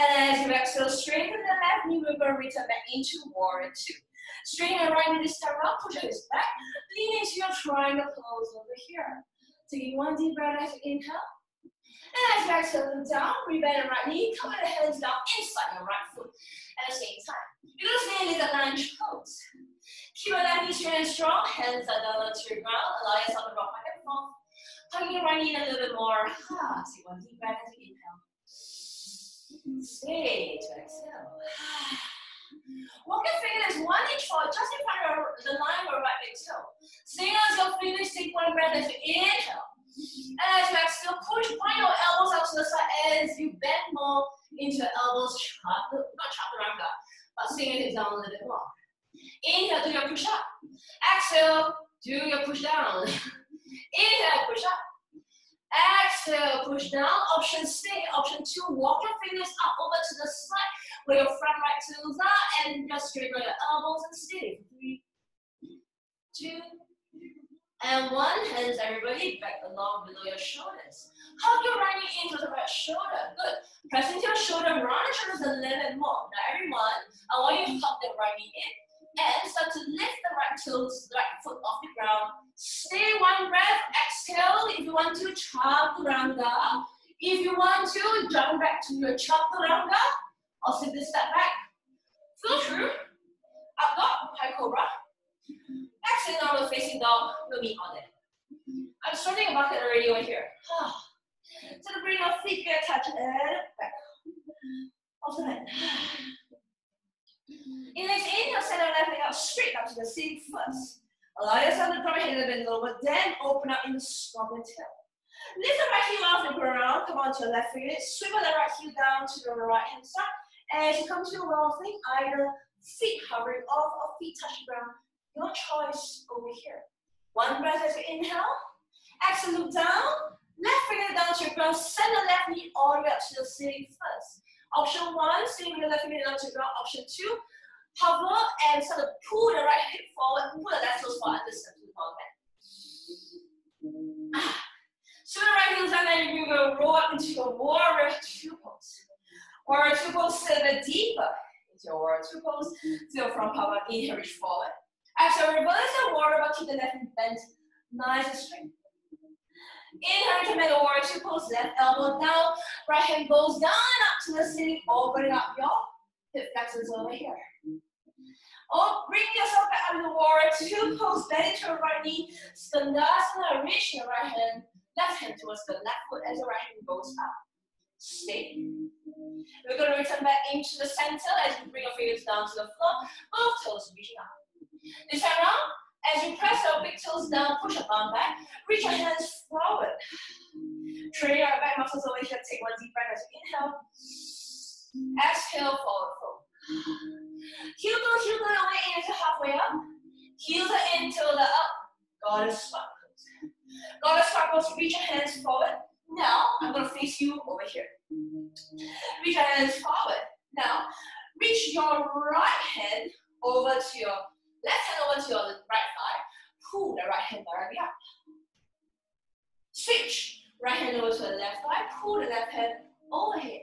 And as you exhale, straighten the left knee, we're going to return back into warrior two. Straighten the right knee this time around, push hips back. Lean into your triangle pose over here. Taking one deep breath as you inhale. And as you exhale down, rebend the right knee, come the hands down inside your right foot at the same time. You're going to stay in this lunge pose. Keep your left knee straight and strong, hands are down onto your ground, allow yourself to rock back and forth. Tuck your right knee in a little bit more. Ah, take one deep breath as you inhale. Stay to exhale. Walk your fingers one inch forward, just in front of the line your right big toe. As your fingers take one breath as you inhale. And as you exhale, push, point your elbows out to the side as you bend more into your elbows, chop, Not chop, not chaturanga, but swing it down a little bit more. Inhale, do your push up. Exhale, do your push down. Inhale, push up. Exhale, push down. Option stay. Option two, walk your fingers up over to the side where your front right toes are and just straighten your elbows and stay. Three, two, and one. Hands everybody back along below your shoulders. Hug your right knee into the right shoulder. Good. Press into your shoulder, round the shoulders a little bit more. Now everyone, I want you to hug the right knee in and start to lift the right toes, the right foot off the ground. Stay one breath, exhale. If you want to, chaturanga. If you want to, jump back to your chaturanga or simply step back. Feel through. Up dog, high cobra. Exhale, we're facing dog, we'll on it. I'm starting a bucket already over here. so to bring your feet get touch and back. The inhale, send your left leg out straight up to the ceiling first. Allow yourself to drop your head a bit lower, then open up in the scorpion tail. Lift the right heel off the ground, come on to your left foot, swivel the right heel down to the right hand side. As you come to a roll thing, either feet hovering off or feet touch the ground. Your choice over here. One breath as you inhale. Exhale, look down. Left finger down to your ground. Send the left knee all the way up to the ceiling first. Option one, sitting with the left finger down to the ground. Option two, hover and sort of pull the right hip forward, pull the left toes forward, this to the. So the right heels down, and you will roll up into your warrior two pose. Warrior two pose, sit a bit deeper into your warrior two pose. Feel from power, inhale, reach forward. Exhale, reverse the warrior, but keep the left knee bent, nice and straight. Inhale, commit the warrior two pose, left elbow down, right hand goes down up to the ceiling, opening up your hip flexors over here. Oh, bring yourself back of the warrior two pose, bend into your right knee, skandasana, reach your right hand, left hand towards the left foot as the right hand goes up. Stay. We're going to return back into the center as you bring your fingers down to the floor, both toes reaching up. This time around, as you press your big toes down, push your bum back, reach your hands forward. Train your back muscles over here. Take one deep breath as you inhale. Exhale, forward fold. Heel go, heel go away into halfway up. Heels are into the up. Goddess sparkles. Goddess sparkles, reach your hands forward. Now, I'm gonna face you over here. Reach your hands forward. Now, reach your right hand over to your left hand over to your right thigh. Pull the right hand directly up. Switch. Right hand over to the left thigh. Pull the left hand overhead.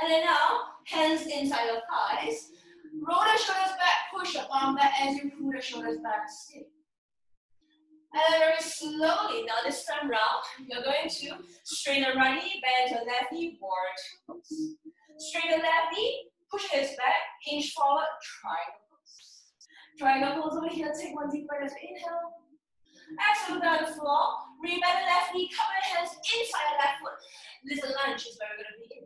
And then now, hands inside your thighs. Roll the shoulders back, push your arm back as you pull the shoulders back still. And then very slowly, now this time round, you're going to straighten the right knee, bend your left knee, two. Straighten the left knee, push hips back, hinge forward, triangle pose. Triangle pose over here, take one deep breath as we inhale. Exhale down the floor, rebend the left knee, cover your hands inside the left foot. Little lunge is where we're going to begin.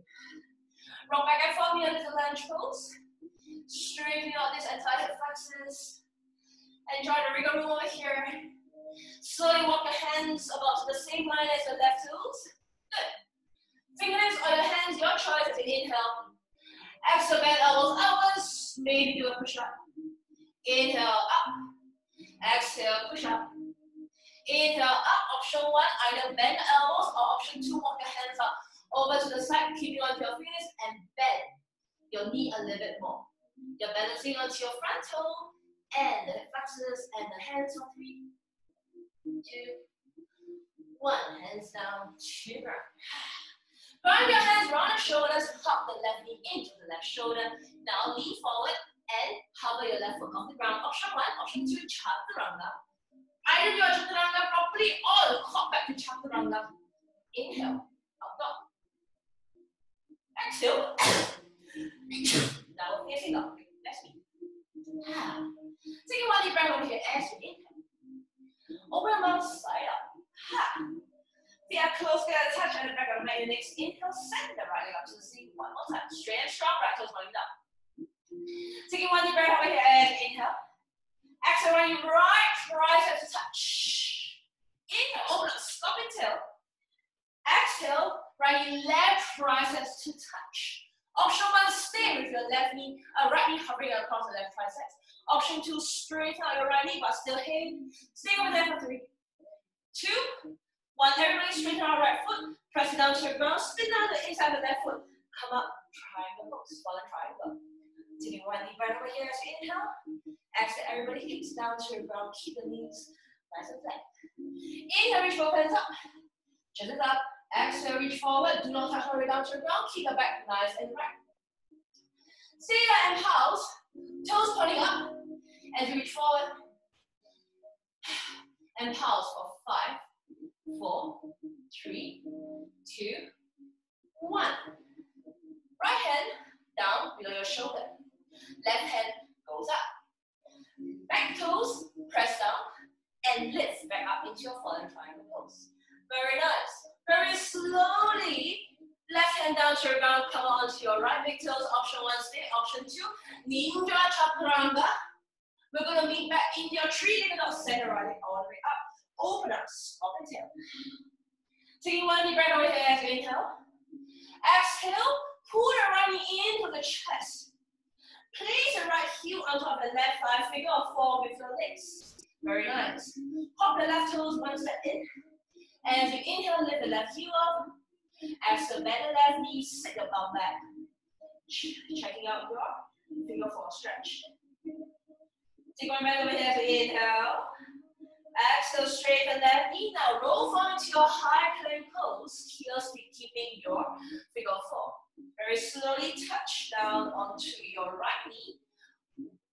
Rock back and forth a little lunge pose. Straighten out this entire flexors. Enjoy the wiggle room over here. Slowly walk your hands about to the same line as your left toes. Good. Fingertips on your hands, your choice as you inhale. Exhale, bend elbows outwards. Maybe do a push up. Inhale, up. Exhale, push up. Inhale, up. Option one, either bend the elbows or option two, walk your hands up over to the side, keeping onto your fingers and bend your knee a little bit more. You're balancing onto your front toe and the flexors and the hands on three, two, one. Hands down to ground. Grind your hands around the shoulders, hop the left knee into the left shoulder. Now lean forward and hover your left foot off the ground. Option one, option two, chaturanga. Either do a chaturanga properly or hop back to chaturanga. Inhale, up dog. Exhale. now facing up. That's me. Take one deep breath over here as you inhale. Open your mouth side up. Ha. Feet are close, get a touch on the back of the neck. Next inhale, send the right leg up to the seat. One more time. Straight and strong, right toes pointing down. Taking one deep breath over here as inhale. Exhale, when you right tricep to touch. Inhale, open up, stop and tilt. Exhale, right left triceps to touch. Option one, stay with your left knee, uh, right knee hovering across the left triceps. Option two, straighten out your right knee, but still hang. Stay over there for three, two, one. Everybody straighten out right foot, press it down to your ground, spin down the inside of the left foot. Come up, triangle pose, fallen triangle. Taking one deep breath over here as you inhale. Exhale, everybody hips down to your ground, keep the knees nice and flat. Inhale, reach both hands up. Is up. Exhale, reach forward. Do not touch way down to the ground. Keep the back nice and right. There and pulse. Toes pointing up. As you reach forward. And pulse for five, four, three, two, one. Right hand down below your shoulder. Left hand goes up. Back toes press down and lift back up into your fallen triangle pose. Very nice. Slowly, left hand down ground, come on to your right big toes. Option one, stay. Option two, Ninja Chaturanga. We're to meet back in your three-legged dog, center right leg all the way up. Open up, and tail. Taking one deep breath over here as you inhale. Exhale, pull the right knee into the chest. Place the right heel on top of the left thigh, figure of four with your legs. Very nice. Pop the left toes one step in. As you inhale, lift the left heel up. Exhale, bend the left knee, set your bum back. Checking out your figure four stretch. Take one breath over here you inhale. Exhale, straighten left knee. Now roll forward to your high plank pose. Heels keeping your figure four. Very slowly touch down onto your right knee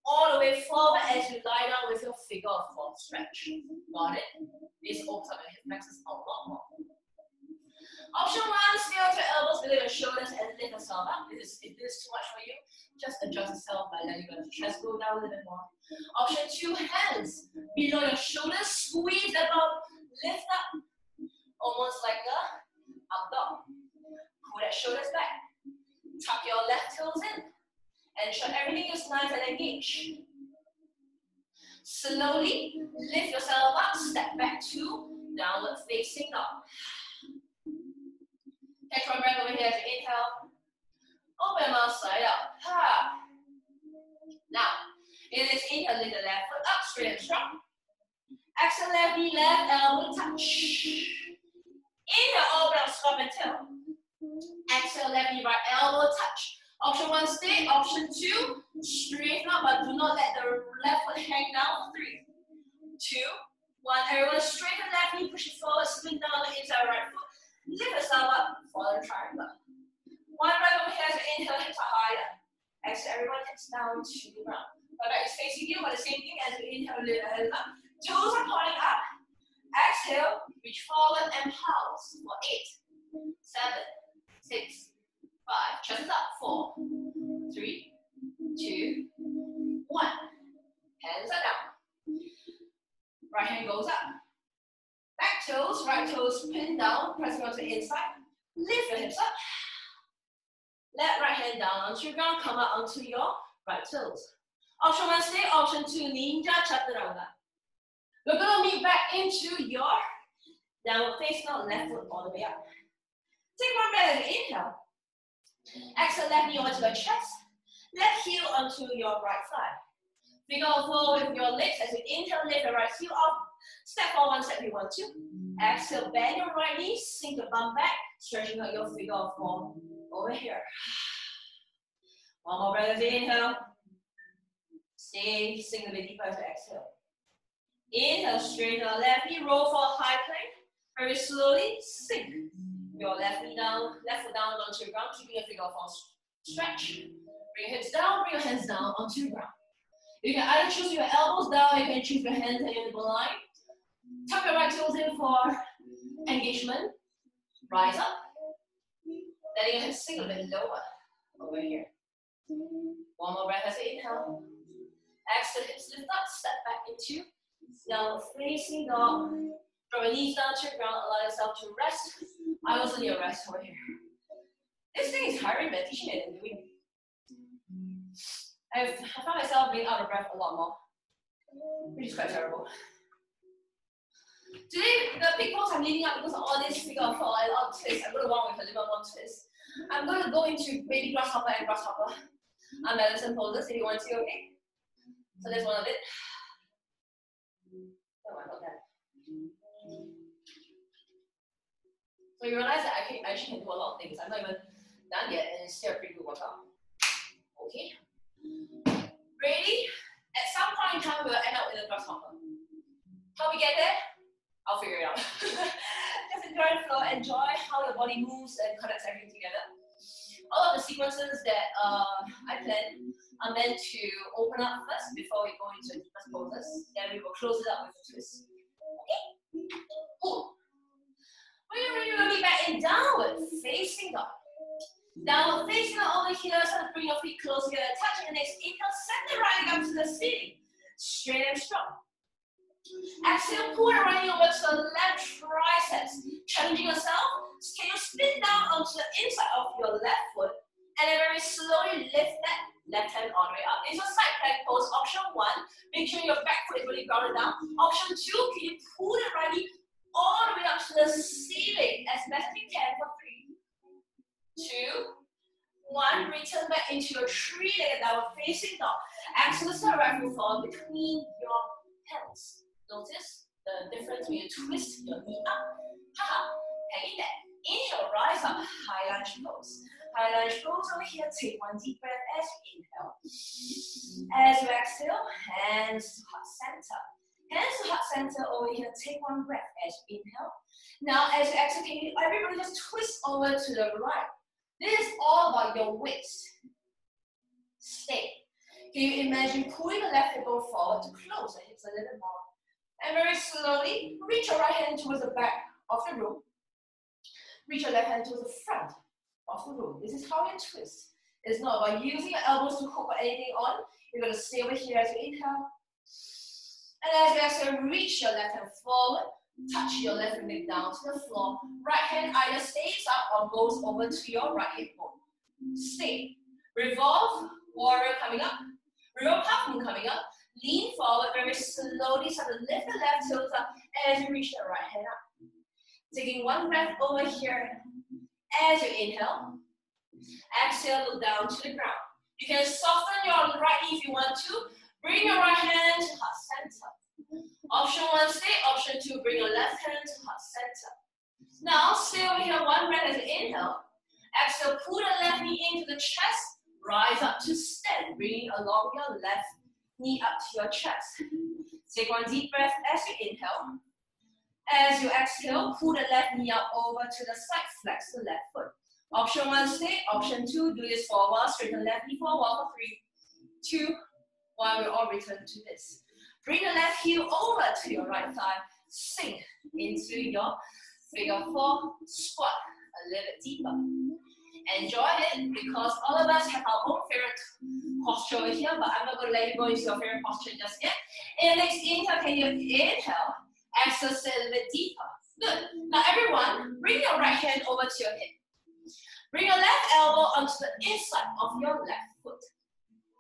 all the way forward as you lie down with your figure of four stretch. Got it? This opens up your hip flexors a lot more. Option one, stay with your elbows below your shoulders and lift yourself up. If this, if this is too much for you, just adjust yourself by letting your chest go down a little bit more. Option two, hands below your shoulders, squeeze them up, lift up, almost like a up dog. Pull that shoulders back. Tuck your left toes in. Ensure everything is nice and engaged. Slowly lift yourself up, step back to downward facing dog. Take one breath over here as you inhale. Open mouth side out. Ha. Now, it is inhale, lift the left foot up, straight and strong. Exhale, left knee, left elbow touch. Inhale, open up, scorpion tail. Exhale, left knee, right elbow touch. Option one, stay. Option two, straighten up, but do not let the left foot hang down. Three, two, one. Everyone straighten left knee, push it forward, spin down the inside right foot. Lift yourself up, follow the triangle. One breath over here you inhale, hips are higher. Exhale, everyone hips down to the ground. But back is facing you, but the same thing as you inhale, lift the up. Toes are pointing up. Exhale, reach forward and pulse for eight, seven, six, five. Chest is up. Four, three, two, one. Hands are down. Right hand goes up. Back toes, right toes pin down, pressing onto the inside. Lift your hips up. Let right hand down onto your ground, come up onto your right toes. Option one, stay. Option two, ninja chaturanga. We're gonna meet back into your downward facing out left foot all the way up. Take one breath inhale. Exhale, left knee onto your chest. Left heel onto your right side. Figure four with your legs as you inhale, lift your right heel up. Step forward, one step you want to. Exhale, bend your right knee, sink the bum back, stretching out your figure four over here. One more breath inhale. Stay, sink a bit deeper you exhale. Inhale, straighten our left knee, roll for a high plank. Very slowly, sink your left knee down, left foot down onto the ground, keeping your figure of stretch. Bring your hips down, bring your hands down onto the ground. You can either choose your elbows down, you can choose your hands at your line. Tuck your right toes in for engagement. Rise up. Letting your hips sink a bit lower over here. One more breath as you inhale. Exhale, hips lift up, step back into down facing dog. Draw your knees down to your ground, allow yourself to rest. I also need a rest over here. This thing is teaching it and doing. I've I found myself being out of breath a lot more, which is quite terrible. Today, the big pose I'm leading up because of all this figure of four and twists. I'm going to walk with a little more twist. I'm going to go into baby grasshopper and grasshopper and medicine poses if you want to, okay? So there's one of it. So you realize that I, can, I actually can do a lot of things. I'm not even done yet, and it's still a pretty good workout. Okay. Ready? At some point in time, we will end up with a grasshopper. How we get there? I'll figure it out. Just enjoy the flow, enjoy how your body moves and connects everything together. All of the sequences that uh, I plan are meant to open up first before we go into different poses. Then we will close it up with a twist. Okay? Cool. Ready, we'll be back in downward facing dog. Downward facing dog over here, so bring your feet close together, touching the next inhale, send the right leg up to the ceiling. Straight and strong. Exhale, pull the right knee over to the left triceps. Challenging yourself, can you spin down onto the inside of your left foot and then very slowly lift that left hand all the way up. It's a side plank pose. Option one, make sure your back foot is really grounded down. Option two, can you pull the right knee all the way up to the ceiling as best you can for three, two, one. Return back into your three-legged downward facing dog. Start right foot forward between your hands. Notice the difference when you twist your knee up. Haha, hanging there. Inhale, rise up, high lunge pose. High lunge pose over here. Take one deep breath as you inhale. As you exhale, hands to heart center. Hands to heart center over here. Take one breath as you inhale. Now, as you exhale, everybody just twist over to the right. This is all about your waist. Stay. Can you imagine pulling the left elbow forward to close the hips a little more? And very slowly, reach your right hand towards the back of the room. Reach your left hand towards the front of the room. This is how you twist. It's not about using your elbows to hook anything on. You're going to stay over here as you inhale. And as you exhale, reach your left hand forward. Touch your left leg down to the floor. Right hand either stays up or goes over to your right hip bone. Stay. Revolve, warrior coming up. Revolve half moon coming up. Lean forward very slowly, so to lift the left toes up as you reach the right hand up. Taking one breath over here. As you inhale, exhale, look down to the ground. You can soften your right knee if you want to. Bring your right hand to heart center. Option one, stay. Option two, bring your left hand to heart center. Now, stay over here, one breath as you inhale. Exhale, pull the left knee into the chest. Rise up to stand, bringing along your left knee up to your chest. Take one deep breath as you inhale. As you exhale, pull the left knee up over to the side, flex the left foot. Option one, stay. Option two, do this for a while. Straighten left knee for a while for three, two, one. We all return to this. Bring the left heel over to your right thigh. Sink into your figure four squat a little bit deeper. Enjoy it because all of us have our own favorite posture here, but I'm not going to let you go into your favorite posture just yet. And next inhale, can you inhale? Exhale, a little bit deeper. Good. Now everyone, bring your right hand over to your hip. Bring your left elbow onto the inside of your left foot.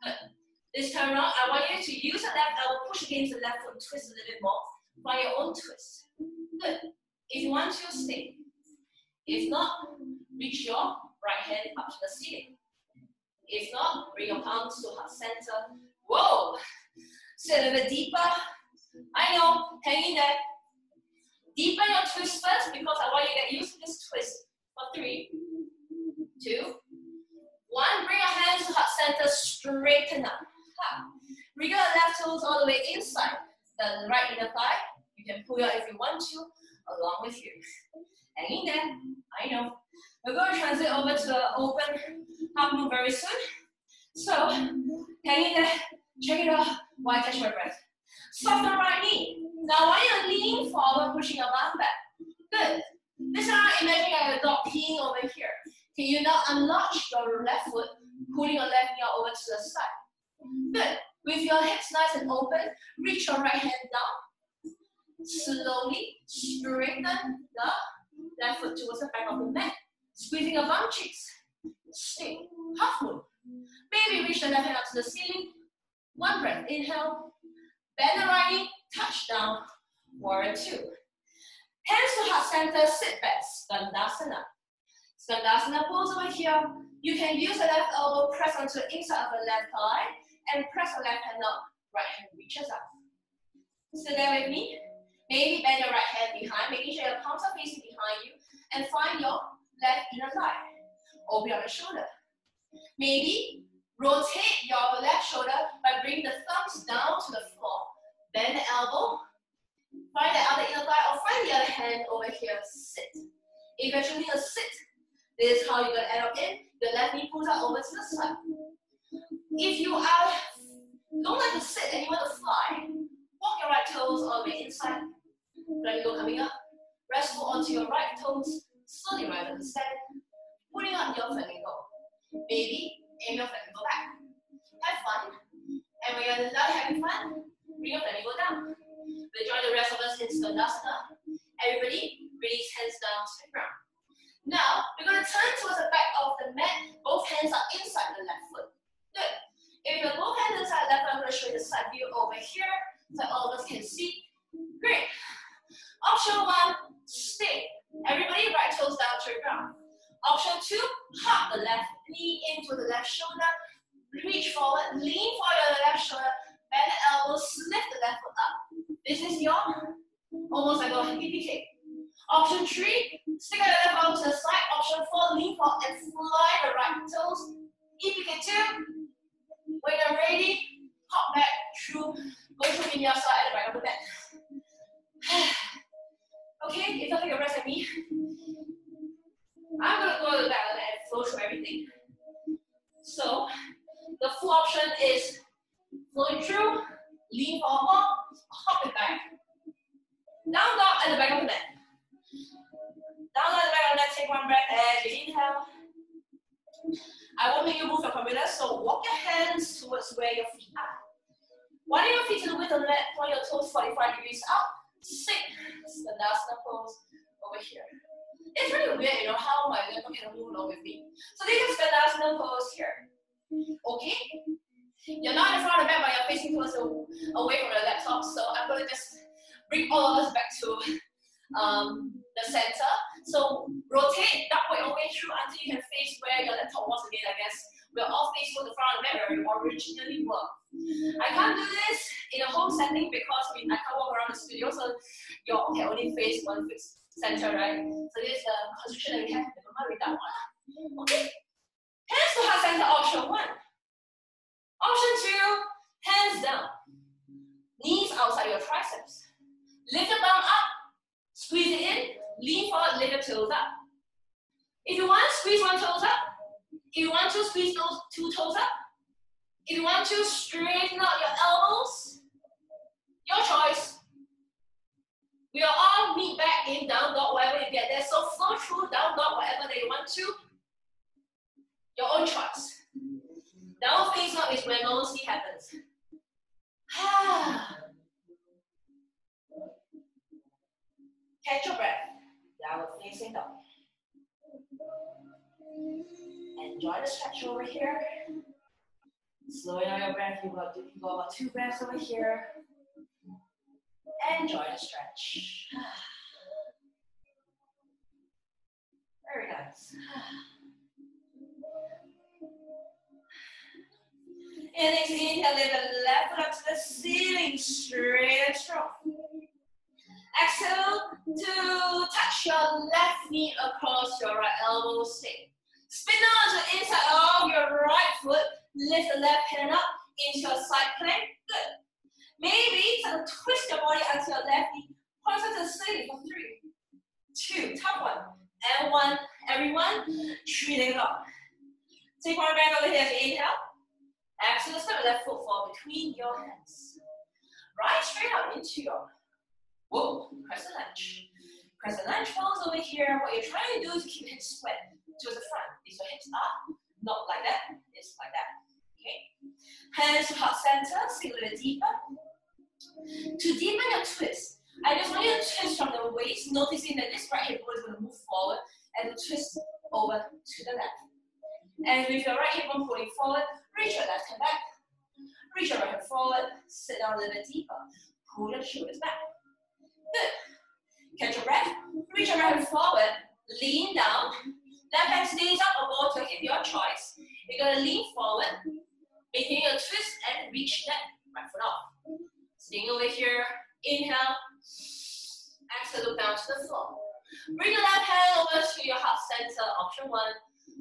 Good. This time around, I want you to use the left elbow, push against the left foot, twist a little bit more. Find your own twist. Good. If you want to, stay. If not, reach your right hand up to the ceiling. If not, bring your palms to heart center. Whoa! Sit a little bit deeper. I know, hang in there. Deepen your twist first because I want you to get used to this twist. For three, two, one. Bring your hands to heart center, straighten up. Bring your left toes all the way inside. The right inner thigh. You can pull out if you want to, along with you. Hang in there. I know. We're going to transit over to the open half moon very soon. So, hang in there. Check it out while I catch my breath. Soften right knee. Now, while you're leaning forward, pushing your bum back. Good. This time, imagine like a dog peeing over here. Can you now unlock your left foot, pulling your left knee over to the side? Good. With your hips nice and open, reach your right hand down. Slowly straighten the left foot towards the back of the mat. Squeezing your bum cheeks. Stay. Half moon. Maybe reach the left hand up to the ceiling. One breath. Inhale. Bend the right knee. Touch down. Warrior two. Hands to heart center. Sit back. Skandasana. Skandasana pose over here. You can use the left elbow, press onto the inside of the left thigh, and press the left hand up. Right hand reaches up. Sit there with me. Maybe bend your right hand behind, making sure your palms are facing behind you, and find your left inner thigh. Open your shoulder. Maybe rotate your left shoulder by bringing the thumbs down to the floor. Bend the elbow. Find the other inner thigh or find the other hand over here. Sit. If you're choosing a sit, this is how you're going to end up in. The left knee pulls out over to the side. If you are don't like to sit and you want to fly, walk your right toes all the way inside. Right heel coming up. Rest onto your right toes slowly rise up to stand, putting out your flamingo. Maybe aim your flamingo back. Have fun. And when you're done having fun, bring your flamingo down. We'll join the rest of us in Skandasana. Everybody, release hands down to the ground. Now, we're going to turn towards the back of the mat. Both hands are inside the left foot. Good. If you both hands inside the left I'm going to show you the side view over here so all of us can see. Great. Option one, stay. Everybody right toes down to the ground. Option two, hop the left knee into the left shoulder. Reach forward, lean forward the left shoulder, bend the elbows, lift the left foot up. This is your almost like a hippie kick. Option three, stick the left arm to the side. Option four, lean forward and fly the right toes. Hippie kick two. When you're ready, hop back through, go the side at the back of the mat. Okay, if you take a rest at me, I'm gonna go to the back and flow through everything. So the full option is flowing through, lean forward, hop it back. Down dog at the back of the mat. Down at the back of the mat, take one breath you inhale. I make you move your computer, so walk your hands towards where your feet are. Widen your feet to the width of the mat, point your toes 45 degrees up. Sink Skandasana pose over here. It's really weird, you know, how my leg can move along with me. So this is Skandasana pose here. Okay? You're not in front of the mat, but you're facing towards the, away from the laptop. So I'm gonna just bring all of us back to um, the center. So rotate, that way all the way through until you can face where your laptop was again, I guess. We're all facing the front of the where we originally were. I can't do this in a home setting because we, I can't walk around the studio, so you can only face one fixed center, right? So this is the position that we have. Read that one. Okay. Hands to heart center, option one. Option two, hands down. Knees outside your triceps. Lift the bum up, squeeze it in, lean forward, lift your toes up. If you want, squeeze one toes up. If you want to, squeeze those two toes up. If you want to, straighten out your elbows. Your choice. We are all meet back in down dog wherever you get there. So flow through down dog whatever that you want to. Your own choice. Down face up is where normalcy happens. Catch your breath. Downward facing dog. Enjoy the stretch over here. Slowing down your breath. You go, you go about two breaths over here. Enjoy the stretch. Very nice. And exhale, lift the left foot up to the ceiling, straight and strong. Exhale to touch your left knee across your right elbow, stay. Spin out to the inside of your right foot, lift the left hand up into your side plank, good. Maybe to twist your body onto your left knee, point to the ceiling for three, two, top one, and one, everyone, three legs up. Take one back over here, inhale. Exhale, step left foot forward between your hands. Right straight up into your, whoa, crescent lunge. Crescent lunge falls over here. What you're trying to do is keep hips square to the front. These your hips up, not like that, it's like that. Okay? Hands to heart center, sink a little deeper. To deepen your twist, I just want you to twist from the waist, noticing that this right hip bone is going to move forward and twist over to the left. And with your right hip bone pulling forward, Reach your left hand back. Reach your right hand forward. Sit down a little bit deeper. Pull your shoulders back. Good. Catch your breath. Reach your right hand forward. Lean down. Left hand stays up or go to hip, your choice. You're going to lean forward, making a twist and reach that right foot off. Staying over here. Inhale. Exhale, look down to the floor. Bring your left hand over to your heart center, option one.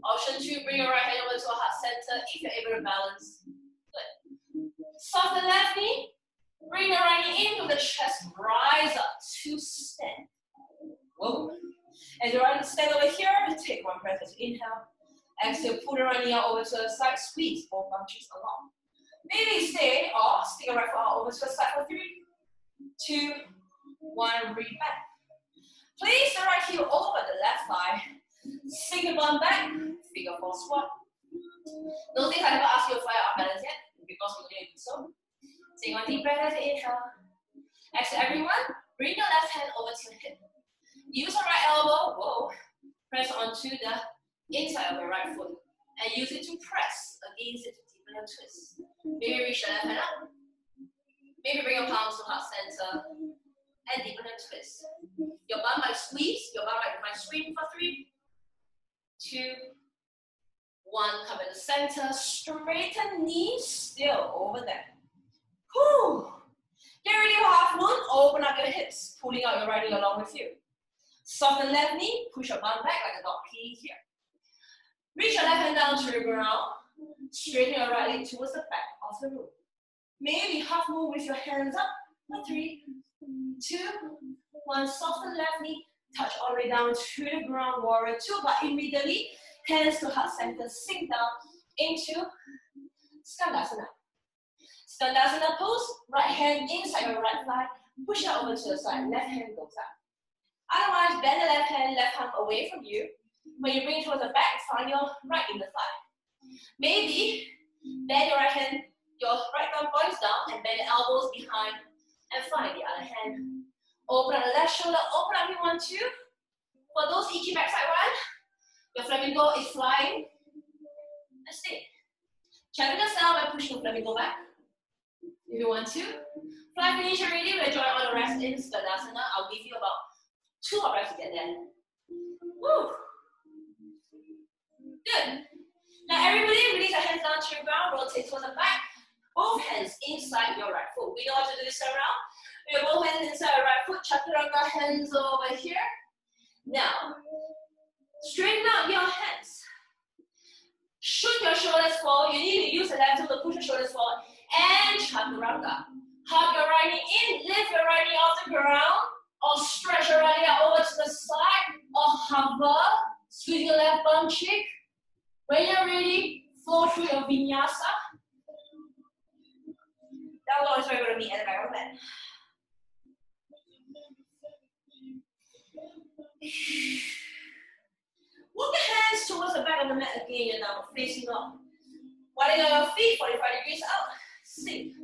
Option two, bring your right hand over to a heart center if you're able to balance. Good. Soften left knee. Bring your right knee into the chest. Rise up to stand. Whoa. And the right stand over here. Take one breath as inhale. Exhale, pull the right knee out over to the side. Squeeze both bum cheeks along. Maybe stay or stick a right foot out over to the side for three, two, one. Breathe back. Place the right heel over the left thigh. Your bum back, figure four squat. Notice I never asked you to fly out balance yet, because we're going to do so. Take one deep breath as you inhale. Exhale, everyone. Bring your left hand over to the hip. Use your right elbow, whoa, press onto the inside of your right foot. And use it to press against it to deepen your twist. Maybe reach your left hand up. Maybe bring your palms to heart center and deepen your twist. Your bum might squeeze, your bum might, might scream for three, two, one. Come in the center, straighten knees, still over there. Whew. Oh, get ready for half moon, open up your hips, pulling out your right leg along with you. Soften left knee, push your bum back like a dog pee here. Reach your left hand down to the ground, straighten your right leg towards the back of the room. Maybe half moon with your hands up three, two, one. Soften left knee, touch all the way down to the ground, warrior two, but immediately hands to heart center, sink down into Skandasana. Skandasana pose, right hand inside your right thigh, push it over to the side, left hand goes up. Otherwise, bend the left hand, left arm away from you. When you bring towards the back, find your right in the thigh. Maybe bend your right hand, your right thumb points down, and bend the elbows behind, and find the other hand Open up the left shoulder, open up you want to. For those itchy backside run, your flamingo is flying. Let's stay. Challenge yourself by pushing flamingo back. If you want to. Fly finish already, we'll join all the rest in Skandasana. I'll give you about two hours to get there. Woo! Good. Now everybody release your hands down to your ground, rotate towards the back. Both hands inside your right foot. We how to do this around. We have both hands inside your right foot. Chaturanga hands over here. Now, straighten out your hands. Shoot your shoulders forward. You need to use the left toe to push your shoulders forward. And chaturanga. Hug your right knee in, lift your right knee off the ground, or stretch your right knee over to the side, or hover, squeeze your left bum cheek. When you're ready, flow through your vinyasa. That one is where we're going to meet at the back of the. Walk your hands towards the back of the mat again, you're now facing up. Widen your feet 45 degrees out. Sink.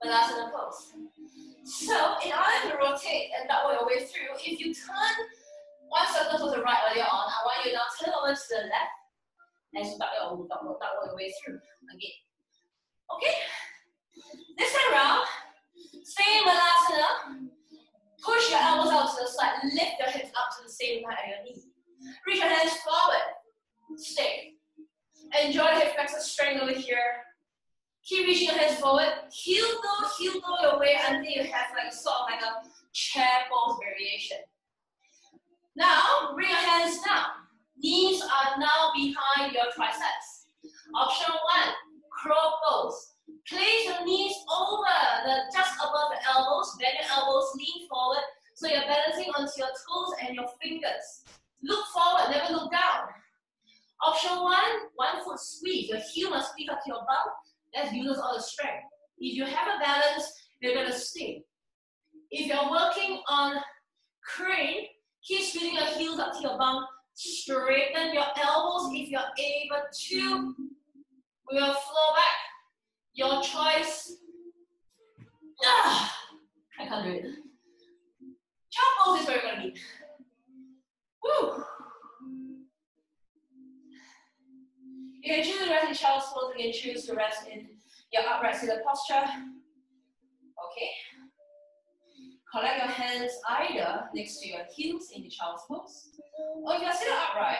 Malasana pose. So, in order to rotate and way your way through, if you turn one circle to the right earlier on, I want you now turn over to the left and start your that way oh, your way through again. Okay? This time around, stay in Malasana. Push your elbows out to the side. Lift your hips up to the same height as your knee. Reach your hands forward. Stay. Enjoy the hip flexor strength over here. Keep reaching your hands forward. Heel go, heel go your way until you have like sort of like a chair pose variation. Now, bring your hands down. Knees are now behind your triceps. Option one, crow pose. Place your knees over the just above the elbows. Bend your elbows, lean forward. So you're balancing onto your toes and your fingers. Look forward, never look down. Option one, one foot squeeze. Your heel must stick up to your bum. That uses all the strength. If you have a balance, you're gonna stay. If you're working on crane, keep squeezing your heels up to your bum. Straighten your elbows if you're able to. We will flow back. Your choice. Ah, I can't do it. Chop pose is where we're gonna be. Woo. You can choose to rest in child's pose, you can choose to rest in your upright seated posture. Okay. Collect your hands either next to your heels in the child's pose, or if you're sitting upright,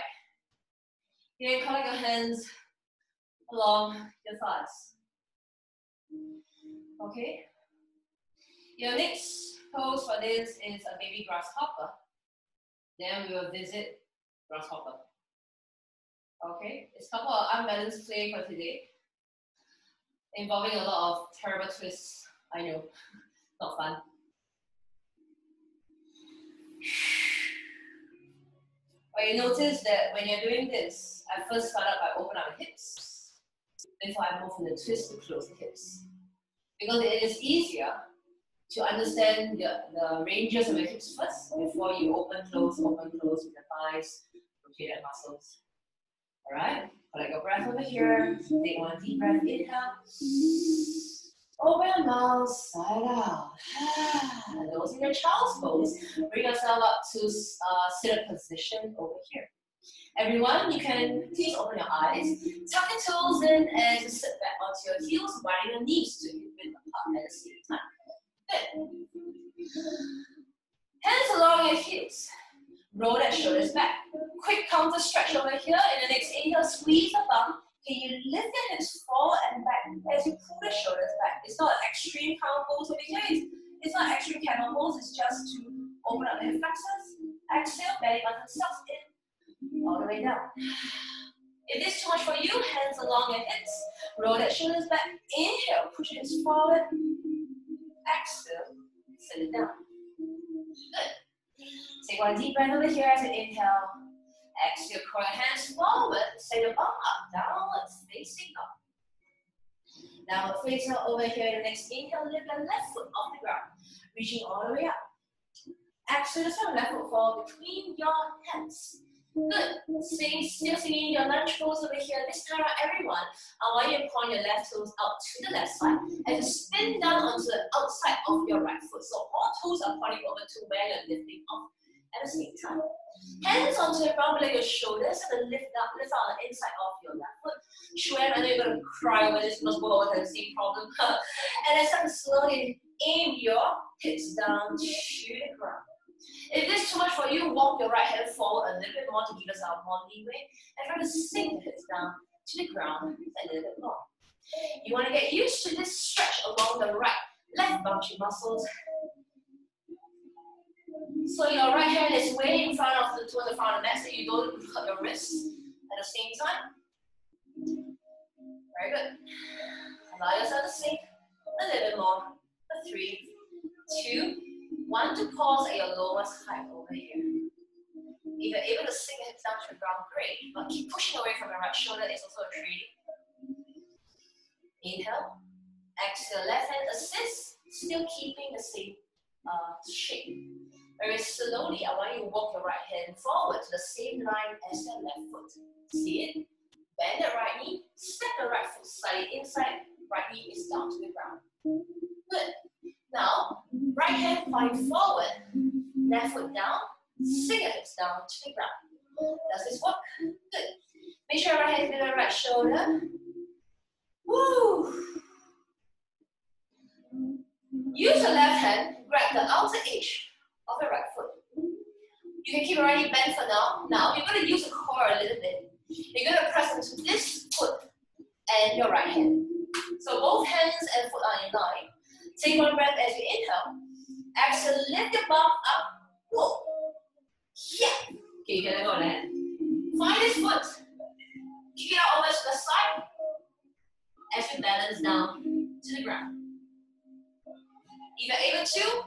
you can collect your hands along your thighs. Okay? Your next pose for this is a baby grasshopper. Then we will visit grasshopper. Okay? It's a couple of unbalanced play for today. Involving a lot of terrible twists. I know. Not fun. But you notice that when you're doing this, I first start out by opening up the hips before I move from the twist to close the hips because it is easier to understand the, the ranges of your hips first before you open, close, open, close with the thighs, rotate rotated muscles. All right, collect your breath over here. Take one deep breath, inhale. Open your mouth, side out. Those in your child's pose. Bring yourself up to uh, sit up position over here. Everyone, you can please open your eyes, tuck your toes in, and sit back onto your heels, widen your knees to hip width apart at the same time. Hands along your hips. Roll that shoulders back. Quick counter stretch over here. In the next inhale, squeeze the bum. Can you lift your hips forward and back as you pull the shoulders back? It's not an extreme cow pose over here. It's, it's not extreme camel pose. It's just to open up the hip flexors. Exhale, belly button sucks in all the way down. If this is too much for you, hands along your hips. Roll that shoulders back. Inhale, push your hips forward. Exhale, sit it down. Good. Take one deep breath over here as you inhale. Exhale, curl your hands forward. Say the bum up, downwards, facing up. Now facing over here. The next inhale, lift the left foot off the ground, reaching all the way up. Exhale, just have left foot fall between your hands. Good. Sing, still singing your lunge pose over here. This time around, everyone, uh, I want you to point your left toes out to the left side and spin down onto the outside of your right foot. So all toes are pointing over to where you're lifting off at the same time. Hands onto the ground below your shoulders and lift up, lift out the inside of your left foot. Sure, I know you're gonna cry over this because we all have the same problem. and then start to slowly aim your hips down to the ground. If this is too much for you, walk your right hand forward a little bit more to give yourself more leeway and try to sink the hips down to the ground a little bit more. You want to get used to this stretch along the right, left bunchy muscles. So your right hand is way in front of the towards the front of the mat so you don't hurt your wrists at the same time. Very good. Allow yourself to sink a little bit more. A three, two, one to pause at your lowest height over here. If you're able to sink the hips down to the ground, great. But keep pushing away from your right shoulder is also a treat. Inhale. Exhale, left hand assist, still keeping the same uh, shape. Very slowly, I want you to walk your right hand forward to the same line as your left foot. See it? Bend the right knee, step the right foot slightly inside, right knee is down to the ground. Good. Now, right hand find forward, left foot down, hips down to the ground. Does this work? Good. Make sure right hand is below right shoulder. Woo! Use your left hand, grab the outer edge of your right foot. You can keep your right bent for now. Now, you're going to use the core a little bit. You're going to press into this foot and your right hand. So both hands and foot are in line. Take one breath as you inhale. Exhale, lift your bum up. Whoa. Yeah. Okay, you can go there. Find this foot. Kick it out over to the side as you balance down to the ground. If you're able to,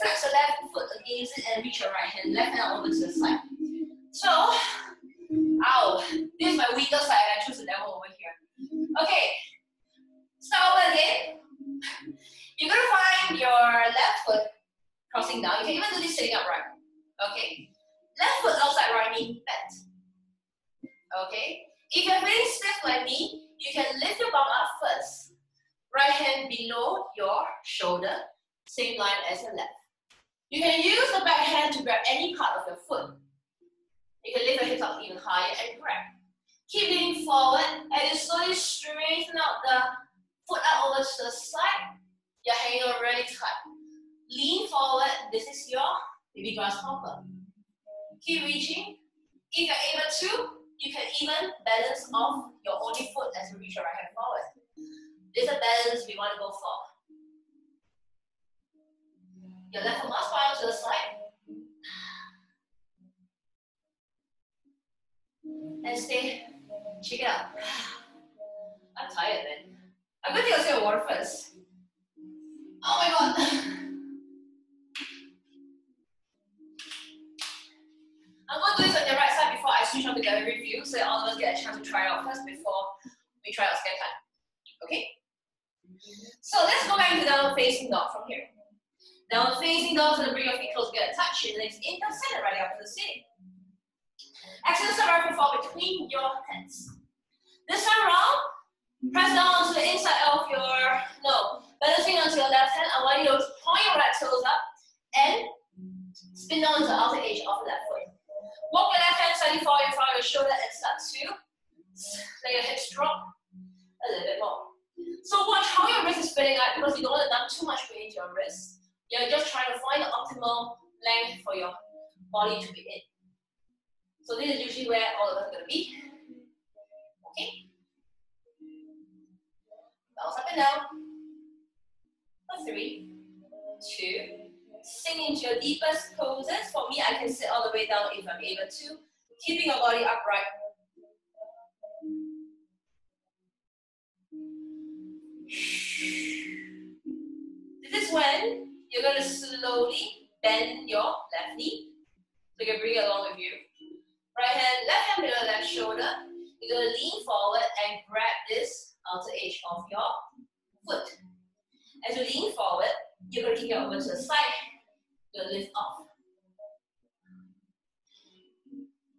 flex your left foot against it and reach your right hand, left hand over to the side. So, ow, this is my weaker side. I choose the devil over here. Okay, start over again. You're gonna find your left foot crossing down. You can even do this sitting upright. Okay, left foot outside right knee bent. Okay, if you're feeling stiff like me, you can lift your bum up first. Right hand below your shoulder, same line as the left. You can use the back hand to grab any part of your foot. You can lift your hips up even higher and grab. Keep leaning forward and you slowly straighten out the foot out over to the side. You're hanging on really tight. Lean forward. This is your baby grasshopper. Keep reaching. If you're able to, you can even balance off your only foot as you reach your right hand forward. This is a balance we want to go for. Your left foot must spiral to the side. And stay. Check it out. I'm tired, man. I'm going to take a sip of water first. Oh my god. I'm going to do this on your right side before I switch on to gallery view so all of us get a chance to try out first before we try out scan time. Okay? So let's go back to down facing dog from here. Down facing dog, so the bring your feet close, get a touch, and legs inhale, send it right up to the sitting. Exhale, right foot between your hands. This time around, press down to the inside of your, no, balancing onto your left hand. I want you to point your right toes up and spin to the outer edge of the left foot. Walk your left hand slightly forward in front of your shoulder and start to let your hips drop a little bit more. So watch how your wrist is spinning out because you don't want to dump too much weight into your wrist. You're just trying to find the optimal length for your body to be in. So this is usually where all of us are going to be. Okay? Bounce up and down. Three, two, sink into your deepest poses. For me, I can sit all the way down if I'm able to. Keeping your body upright. This is when you're going to slowly bend your left knee. So you can bring it along with you. Right hand, left hand below left shoulder. You're going to lean forward and grab this outer edge of your foot. As you lean forward, you're going to kick over to the side. To lift off.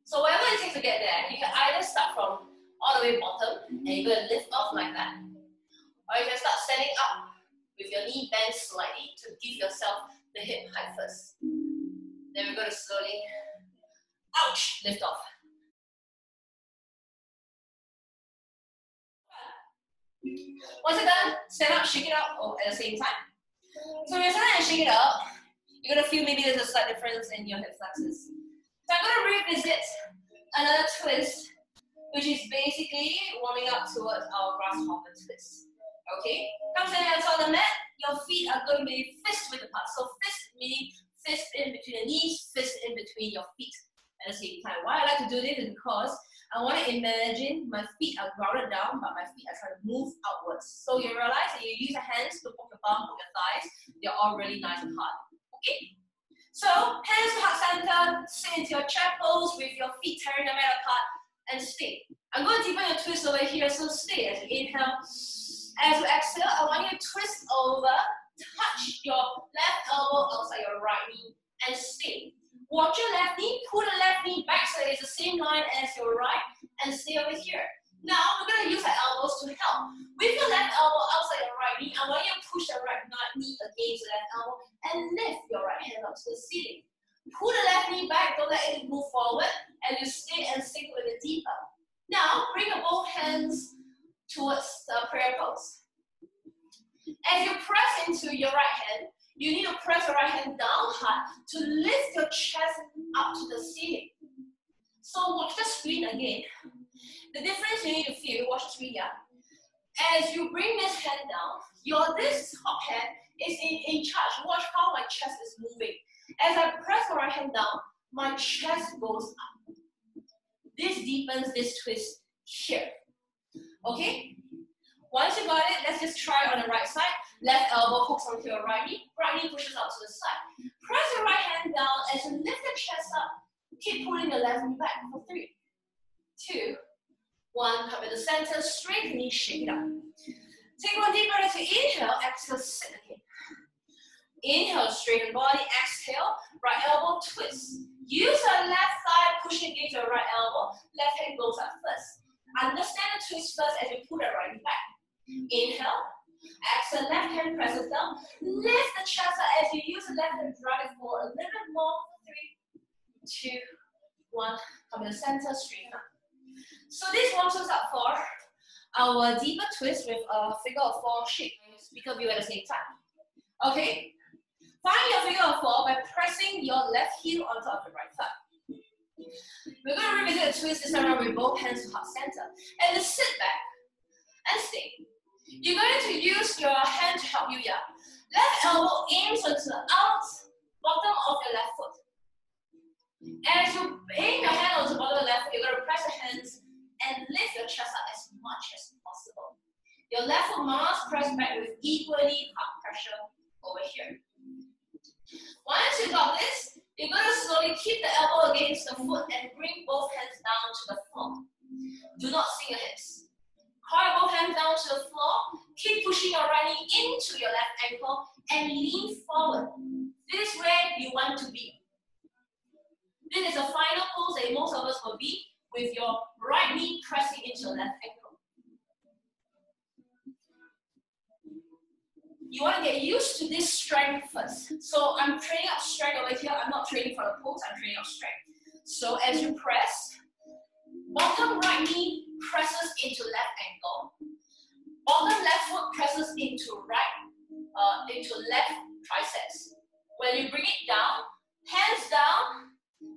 So whatever it takes to get there, you can either start from all the way bottom and you're going to lift off like that. Or you can start standing up with your knee bent slightly to give yourself the hip height first. Then we're going to slowly, ouch, lift off. Once you're done, stand up, shake it out oh, at the same time. So when you stand and shake it out, You're gonna feel maybe there's a slight difference in your hip flexors. So I'm gonna revisit another twist, which is basically warming up towards our grasshopper twist. Okay? Come stand on the mat. Your feet are going to be fist width apart. So fist meaning fist in between the knees, fist in between your feet at the same time. Why I like to do this is because I want to imagine my feet are grounded down, but my feet are trying to move outwards. So you realize that you use your hands to poke your bum, poke your thighs, they're all really nice and hard. Okay? So hands to heart center, sit into your chair pose with your feet tearing the mat apart and stay. I'm going to deepen your twist over here, so stay as you inhale. As you exhale, I want you to twist over, touch your left elbow outside your right knee, and stay. Watch your left knee, pull the left knee back so it's the same line as your right, and stay over here. Now, we're going to use our elbows to help. With your left elbow outside your right knee, I want you to push the right knee against the left elbow and lift your right hand up to the ceiling. Pull the left knee back, don't let it move forward, and you stay and sink with it deeper. Now, bring your both hands towards the prayer pose. As you press into your right hand, you need to press your right hand down hard to lift your chest up to the ceiling. So watch the screen again. The difference you need to feel, watch the screen here. As you bring this hand down, your this top hand is in, in charge. Watch how my chest is moving. As I press my right hand down, my chest goes up. This deepens this twist here. Okay? Once you got it, let's just try on the right side. Left elbow hooks onto your right knee. Right knee pushes out to the side. Press your right hand down as you lift the chest up. Keep pulling your left knee back for three, two, one. Come in the center, straight knee, shake it up. Take one deep breath to inhale, exhale, sit again. Inhale, straighten body, exhale, right elbow twist. Use your left thigh pushing against your right elbow, left hand goes up first. Understand the twist first as you pull that right knee back. Inhale, Exhale, left hand presses down. Lift the chest up as you use the left hand, drive it forward a little bit more. Three, two, one. Come to the center, straighten up. So this warms us up for our deeper twist with a figure of four shape, speaker view at the same time. Okay? Find your figure of four by pressing your left heel on top of the right thigh. We're going to revisit the twist this time around with both hands to heart center. And just sit back and stay. You're going to use your hand to help you here. Left elbow aims onto the out bottom of your left foot. As you aim your hand onto the bottom of the left foot, you're going to press your hands and lift your chest up as much as possible. Your left foot must press back with equally hard pressure over here. Once you've got this, you're going to slowly keep the elbow against the foot and bring both hands down to the floor. Do not sink your hips. Carve both hands down to the floor. Keep pushing your right knee into your left ankle and lean forward. This is where you want to be. This is the final pose that most of us will be with your right knee pressing into your left ankle. You want to get used to this strength first. So I'm training up strength over here. I'm not training for the pose, I'm training up strength. So as you press, bottom right knee presses into left ankle. Bottom left foot presses into right, uh, into left triceps. When you bring it down, hands down,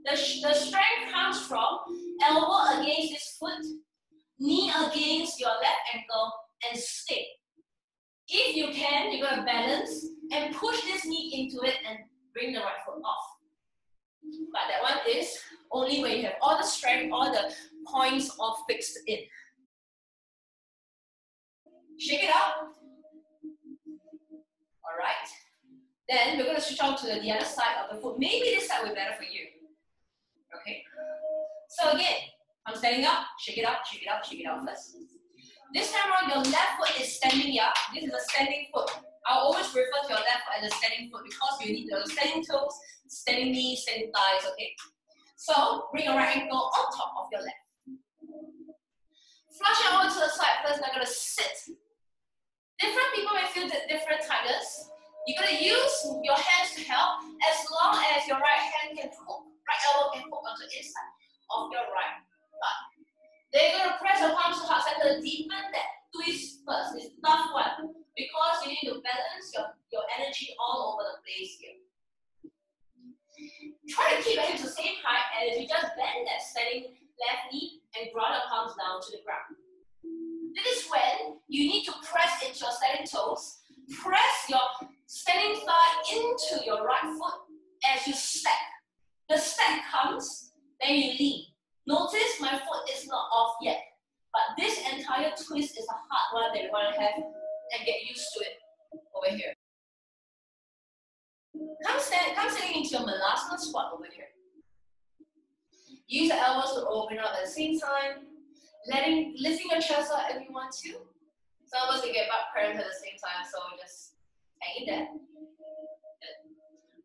the, the strength comes from elbow against this foot, knee against your left ankle, and stick. If you can, you're gonna balance and push this knee into it and bring the right foot off. But that one is only when you have all the strength, all the points all fixed in. Shake it out. All right. Then we're going to switch on to the other side of the foot. Maybe this side will be better for you. Okay. So again, I'm standing up, shake it out, shake it out, shake it out first. This time around, your left foot is standing up. This is a standing foot. I always refer to your left foot as a standing foot because you need the standing toes, standing knees, standing thighs, okay? So bring your right ankle on top of your left. Flush it over to the side first, I'm gonna sit. Different people may feel different tightness. You're gonna use your hands to help as long as your right hand can hook, right elbow can hook onto the inside of your right thigh. Then you're gonna press your palms to heart center, deepen that twist first. It's tough one because you need to balance your, your energy all over the place here. Keep your hips the same height and as you just bend that standing left knee and ground your palms down to the ground. This is when you need to press into your standing toes, press your standing thigh into your right foot as you step. The step comes, then you lean. Notice my foot is not off yet, but this entire twist is a hard one that you want to have and get used to it over here. Come stand, come sitting into your Malasana squat over here. Use the elbows to open up at the same time, letting lifting your chest up if you want to. Some of us can get back cramp at the same time, so just hang in there.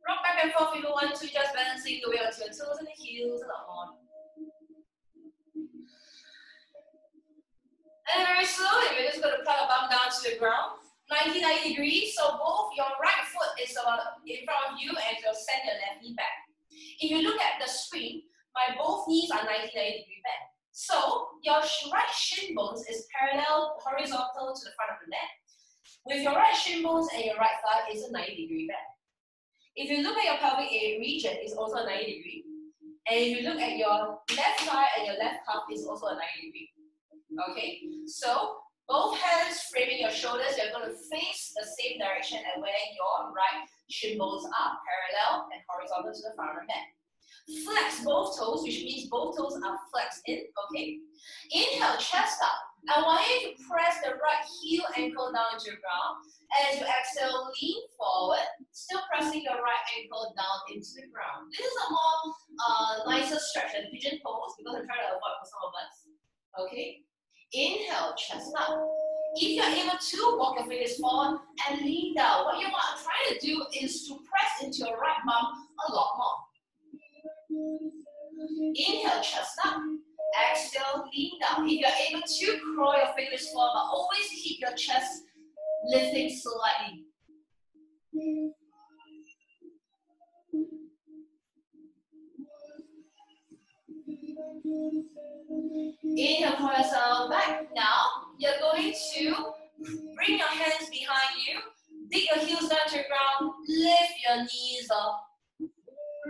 Rock back and forth if you want to, just balancing the weight onto your toes and the heels a lot more. And very slowly, we're just going to plug a bum down to the ground. 90, 90 degrees, so both your right foot is about in front of you and you'll send your left knee back. If you look at the screen, my both knees are 90, 90 degree bend. So your right shin bones is parallel, horizontal to the front of the neck. With your right shin bones and your right thigh is a 90 degree bend. If you look at your pelvic region, it's also a 90 degree. And if you look at your left thigh and your left calf, it's also a 90 degree. Okay, so both hands framing your shoulders, you're going to face the same direction and where your right shin bones are, parallel and horizontal to the front of the mat. Flex both toes, which means both toes are flexed in, okay? Inhale, chest up. I want you to press the right heel ankle down to the ground. As you exhale, lean forward, still pressing your right ankle down into the ground. This is a more uh, nicer stretch than pigeon pose because I'm trying to avoid for some of us. Okay? Inhale, chest up. If you're able to, walk your fingers forward and lean down. What you want to try to do is to press into your right bum a lot more. Inhale, chest up. Exhale, lean down. If you're able to, crawl your fingers forward, but always keep your chest lifting slightly. Inhale, pull yourself back. Now, you're going to bring your hands behind you, dig your heels down to the ground, lift your knees up,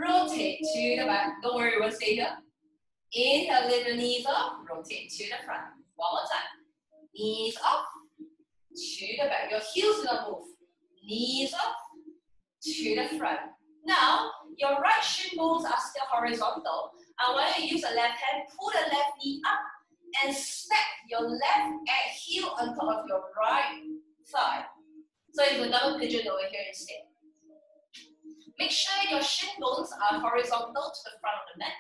rotate to the back. Don't worry, we'll stay here. Inhale, lift your knees up, rotate to the front. One more time. Knees up, to the back. Your heels do not move. Knees up, to the front. Now, your right shin bones are still horizontal. And want you to use the left hand, pull the left knee up and stack your left heel on top of your right thigh. So it's a double pigeon over here instead. Make sure your shin bones are horizontal to the front of the mat.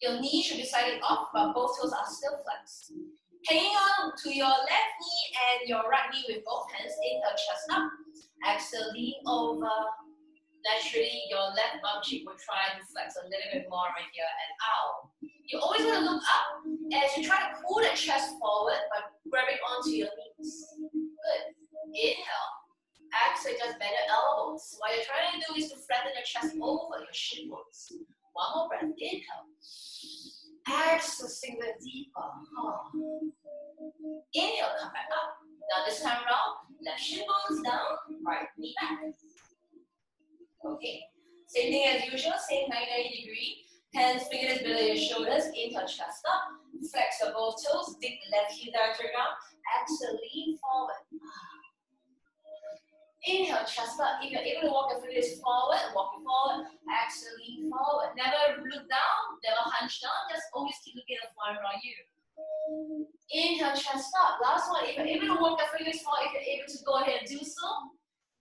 Your knee should be slightly off, but both toes are still flexed. Hanging on to your left knee and your right knee with both hands, inhale, chest up. Exhale, lean over. Naturally, your left bum cheek will try to flex a little bit more right here and out. You always want to look up as you try to pull the chest forward by grabbing onto your knees. Good. Inhale. Exhale, just bend your elbows. What you're trying to do is to flatten your chest over your shin bones. One more breath. Inhale. Exhale, sink a deeper. Inhale, come back up. Now this time around, left shin bones down, right knee back. Okay. Same thing as usual, same 90 degree. Hands, fingers below your shoulders, inhale, chest up. Flex your both toes, dig left heel down to the ground. Exhale, lean forward. Inhale, chest up. If you're able to walk your fingers forward, walking forward. Exhale, lean forward. Never look down, never hunch down. Just always keep looking at the floor around you. Inhale, chest up. Last one. If you're able to walk your fingers forward, if you're able to go ahead and do so.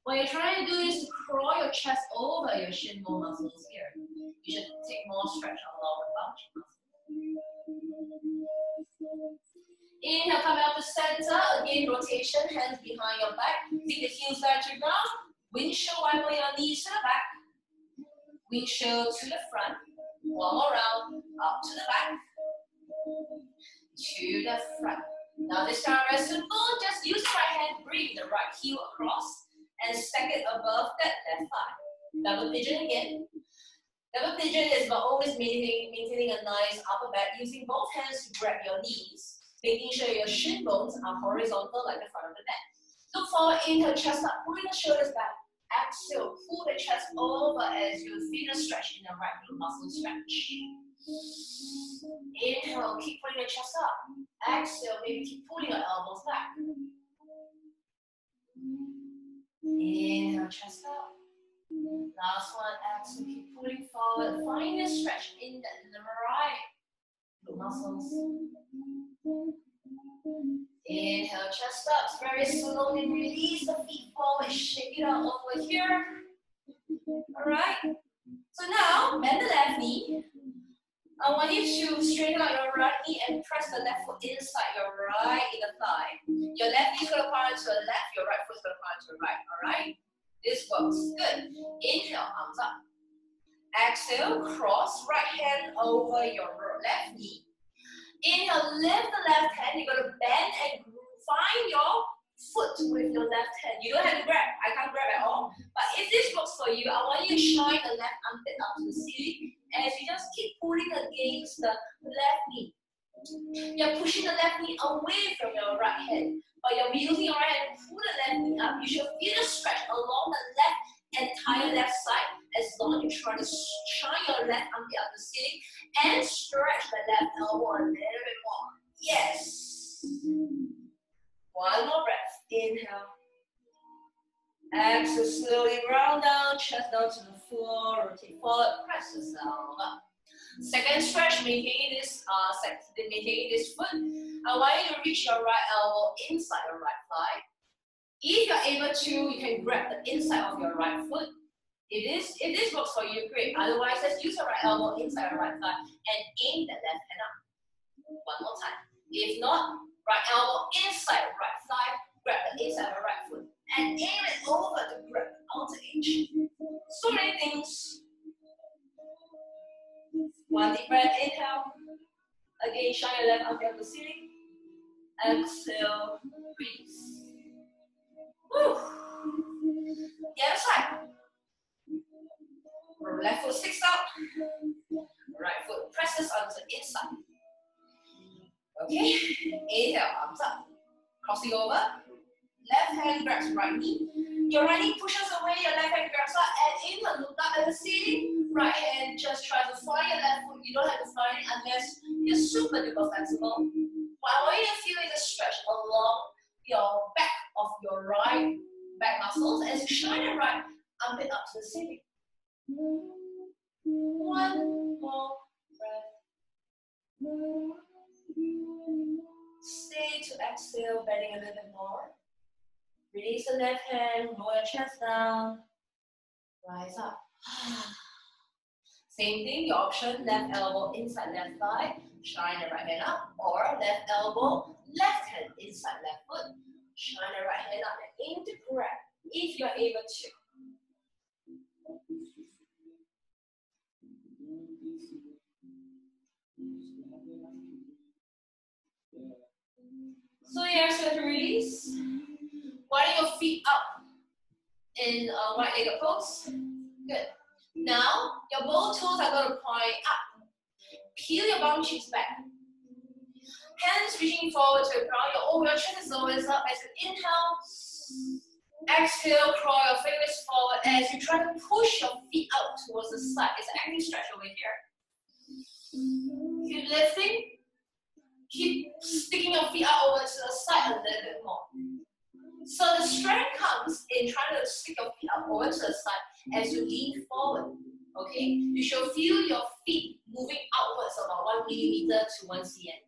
What you're trying to do is to crawl your chest over your shin bone muscles here. You should take more stretch on the lower bum muscles. Inhale, come out to center. Again, rotation, hands behind your back. Take the heels down to the ground. Windshield wiper your knees to the back. Windshield to the front. One more round. Up to the back. To the front. Now this time, very simple. Just use the right hand, bring the right heel across, and stack it above that left thigh. Double pigeon again. Double pigeon is about always maintaining, maintaining a nice upper back, using both hands to grab your knees making sure your shin bones are horizontal like the front of the neck. Look forward, inhale, chest up, pulling the shoulders back. Exhale, pull the chest over as your the stretch in the right glute muscle stretch. Inhale, keep pulling your chest up. Exhale, maybe keep pulling your elbows back. Inhale, chest up. Last one, exhale, keep pulling forward. Find a stretch in the right muscles. Inhale, chest up. Very slowly release the feet forward. Shake it out over here. All right. So now, bend the left knee. I want you to straighten out your right knee and press the left foot inside your right inner thigh. Your left knee is going to point to the left, your right foot is going to point to the right, all right? This works. Good. Inhale, arms up. Exhale, cross right hand over your left knee. Inhale, lift the left hand. You're going to bend and find your foot with your left hand. You don't have to grab. I can't grab at all. But if this works for you, I want you to shine the left armpit up to the ceiling as you just keep pulling against the left knee. You're pushing the left knee away from your right hand, but you're using your right hand to pull the left knee up. You should feel the stretch along the left entire left side as long as you're trying to shine your left arm the ceiling and stretch the left elbow a little bit more. Yes. One more breath. Inhale. Exhale, slowly round down, chest down to the floor, rotate forward, press yourself up. Second stretch, maintain this, uh, maintain this foot. I want you to reach your right elbow inside your right thigh. If you're able to, you can grab the inside of your right foot. If this, if this works for you, great. Otherwise, let's use your right elbow inside your right thigh and aim the left hand up. One more time. If not, right elbow inside right thigh, grab the inside of right foot and aim it over the outer edge. So many things. One deep breath, inhale. Again, shine your left up the ceiling. Exhale, release. Woo. The other side. Left foot sticks out. Right foot presses onto the inside. Okay. Inhale, arms up. Crossing over. Left hand grabs right knee. Your right knee pushes away, your left hand grabs up, and inhale, look up at the ceiling. Right hand just try to find your left foot. You don't have to find it unless you're super duper flexible. What I want you to feel is a stretch along your back of your right back muscles as you shine it right armpit up to the ceiling. One more breath. Stay to exhale, bending a little bit more. Release the left hand, roll your chest down. Rise up. Same thing, your option, left elbow inside left thigh, shine the right hand up, or left elbow, left hand inside left foot, shine the right hand up and aim to grab if you're able to. So yeah, so to release, widen your feet up in a wide-legged pose. Good. Now, your both toes are going to point up. Peel your bum cheeks back. Hands reaching forward to the ground. Your overall chin is always up as you inhale. Exhale, crawl your fingers forward as you try to push your feet out towards the side. It's an active stretch over here. Keep lifting. Keep sticking your feet out over to the side a little bit more. So the strength comes in trying to stick your feet out over to the side as you lean forward. Okay? You should feel your feet moving outwards about one millimeter to one cm.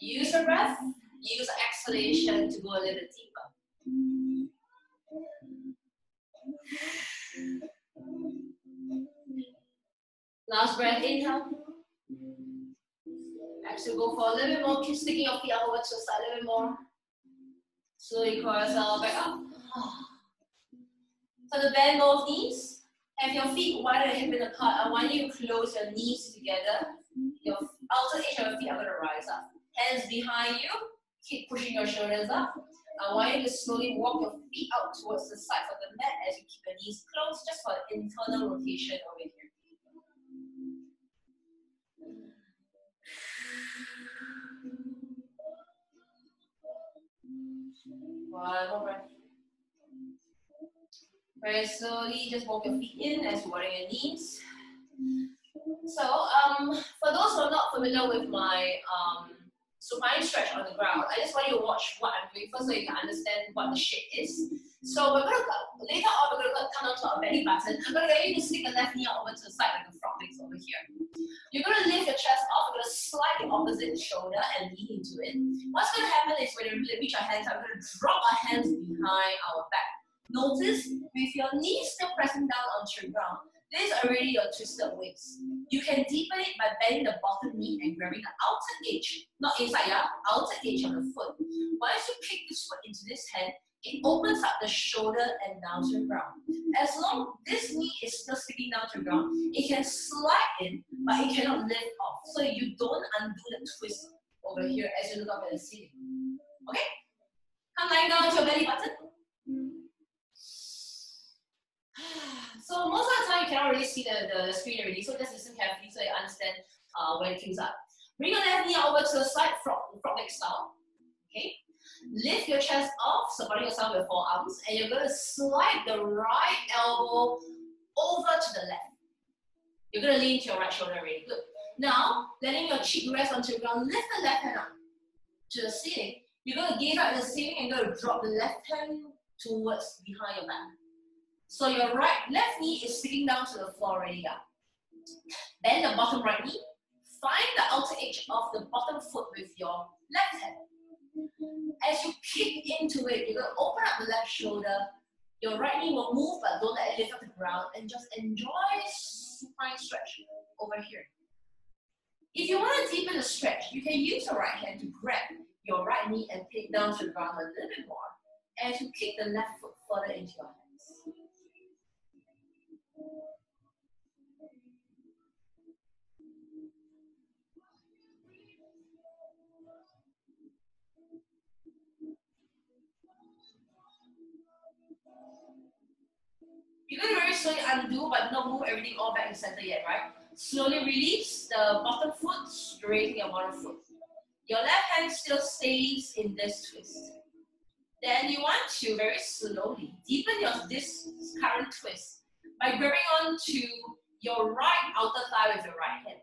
Use the breath, use exhalation to go a little deeper. Last breath, inhale. Exhale, go for a little bit more. Keep sticking your feet over to the side a little bit more. Slowly curl yourself back up. So the bend both knees. Have your feet wider hip width apart. I want you to close your knees together. Your outer edge of your feet are going to rise up. Hands behind you. Keep pushing your shoulders up. I want you to slowly walk your feet out towards the sides of the mat as you keep your knees closed, just for internal rotation over here. Very slowly, just walk your feet in as you warm your knees. So, um, for those who are not familiar with my um, supine stretch on the ground, I just want you to watch what I'm doing first so you can understand what the shape is. So we're gonna go, later on we're gonna come down to our belly button. I'm gonna get you to stick the left knee over to the side like the frog legs over here. You're gonna lift your chest off, you're gonna slide the opposite shoulder and lean into it. What's gonna happen is when you reach our hands, I'm gonna drop our hands behind our back. Notice with your knees still pressing down onto the ground, this is already your twisted waist. You can deepen it by bending the bottom knee and grabbing the outer edge, not inside, yeah, outer edge of the foot. Once you kick this foot into this hand, it opens up the shoulder and down to the ground. As long this knee is still sticking down to the ground, it can slide in, but it cannot lift off. So you don't undo the twist over here as you look up at the ceiling. Okay? Come lying down to your belly button. So most of the time you cannot really see the, the screen already, so just listen carefully so you understand uh, where things are. Bring your left knee over to the side, frog, frog leg style. Okay? Lift your chest off, supporting yourself with forearms, and you're going to slide the right elbow over to the left. You're going to lean to your right shoulder already. Good. Now, letting your cheek rest onto the ground, lift the left hand up to the ceiling. You're going to gaze up at the ceiling and going to drop the left hand towards behind your back. So your right left knee is sticking down to the floor already. Yeah. Bend the bottom right knee. Find the outer edge of the bottom foot with your left hand. As you kick into it, you're going to open up the left shoulder. Your right knee will move, but don't let it lift off the ground. And just enjoy supine stretch over here. If you want to deepen the stretch, you can use your right hand to grab your right knee and take down to the ground a little bit more as you kick the left foot further into your You're going to very slowly undo, but not move everything all back in center yet, right? Slowly release the bottom foot, straighten your bottom foot. Your left hand still stays in this twist. Then you want to very slowly deepen your this current twist by grabbing on to your right outer thigh with your right hand.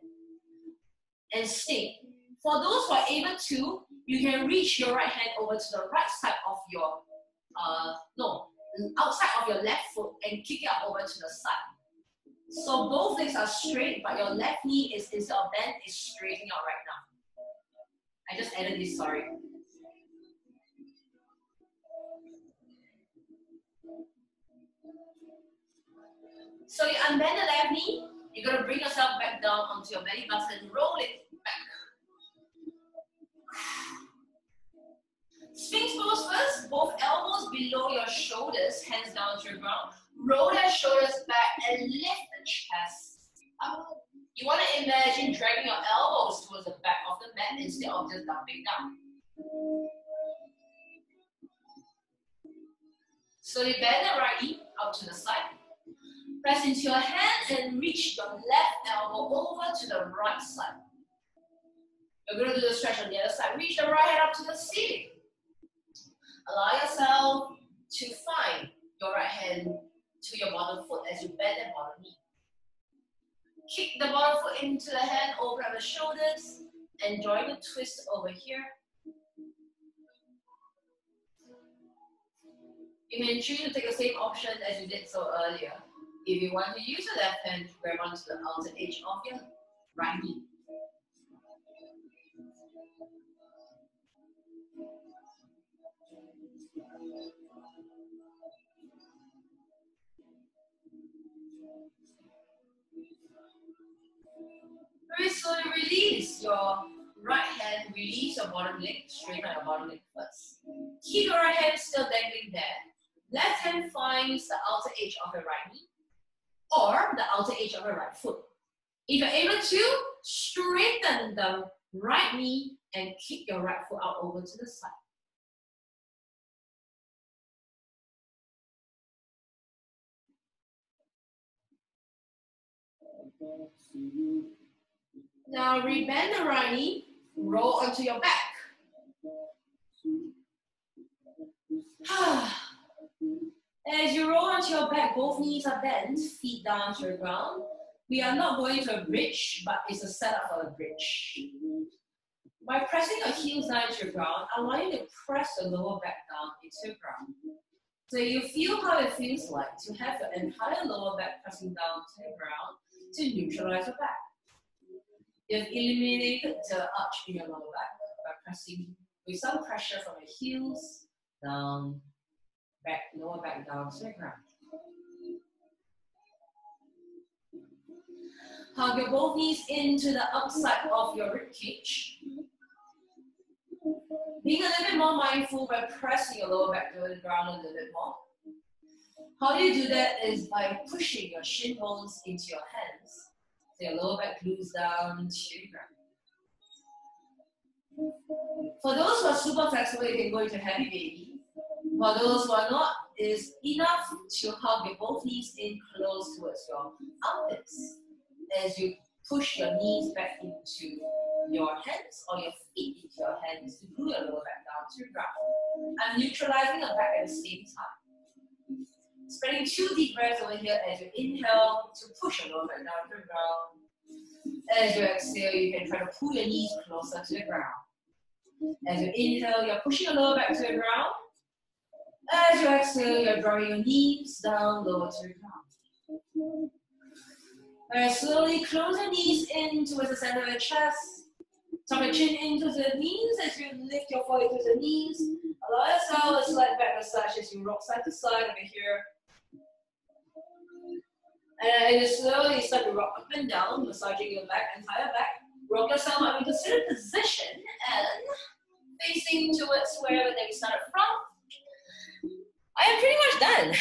And stay. For those who are able to, you can reach your right hand over to the right side of your, uh, no, outside of your left foot and kick it up over to the side. So both legs are straight, but your left knee is instead of bent, is straightening out right now. I just added this, sorry. So you unbend the left knee, you're gonna bring yourself back down onto your belly button, roll it back. Sphinx pose first, both elbows below your shoulders, hands down to the ground. Roll your shoulders back and lift the chest up. You want to imagine dragging your elbows towards the back of the mat instead of just dumping down. Slowly bend the right knee out to the side. Press into your hand and reach your left elbow over to the right side. You're going to do the stretch on the other side. Reach the right hand up to the ceiling. Allow yourself to find your right hand to your bottom foot as you bend the bottom knee. Kick the bottom foot into the hand, over the shoulders, enjoy the twist over here. You may choose to take the same option as you did so earlier. If you want to use the left hand, grab onto the outer edge of your right knee. Over to the side. Now rebend the right knee, roll onto your back. As you roll onto your back, both knees are bent, feet down to the ground. We are not going to a bridge, but it's a setup for a bridge. By pressing your heels down to the ground, I want you to press the lower back down into the ground. So you feel how it feels like to have your entire lower back pressing down to the ground to neutralize your back. You've eliminated the arch in your lower back by pressing with some pressure from your heels down, back, lower back down to the ground. Hug your both knees into the upside of your rib cage. Being a little bit more mindful by pressing your lower back to the ground a little bit more. How you do that is by pushing your shin bones into your hands. So your lower back glues down to the ground. For those who are super flexible, you can go into happy baby. For those who are not, is enough to hug your both knees in close towards your armpits as you push your knees back into your hands or your feet into your hands to glue your lower back down to the ground. I'm neutralizing the back at the same time. Spreading two deep breaths over here as you inhale to push your lower back down to the ground. As you exhale, you can try to pull your knees closer to the ground. As you inhale, you're pushing your lower back to the ground. As you exhale, you're drawing your knees down lower to the ground. Alright, slowly close your knees in towards the center of your chest. Tuck your chin into the knees as you lift your forehead to the knees. Allow yourself a slight back massage as you rock side to side over here. And you slowly start to rock up and down, massaging your back, entire back. Rock yourself up into seated position and facing towards wherever they started from. I am pretty much done.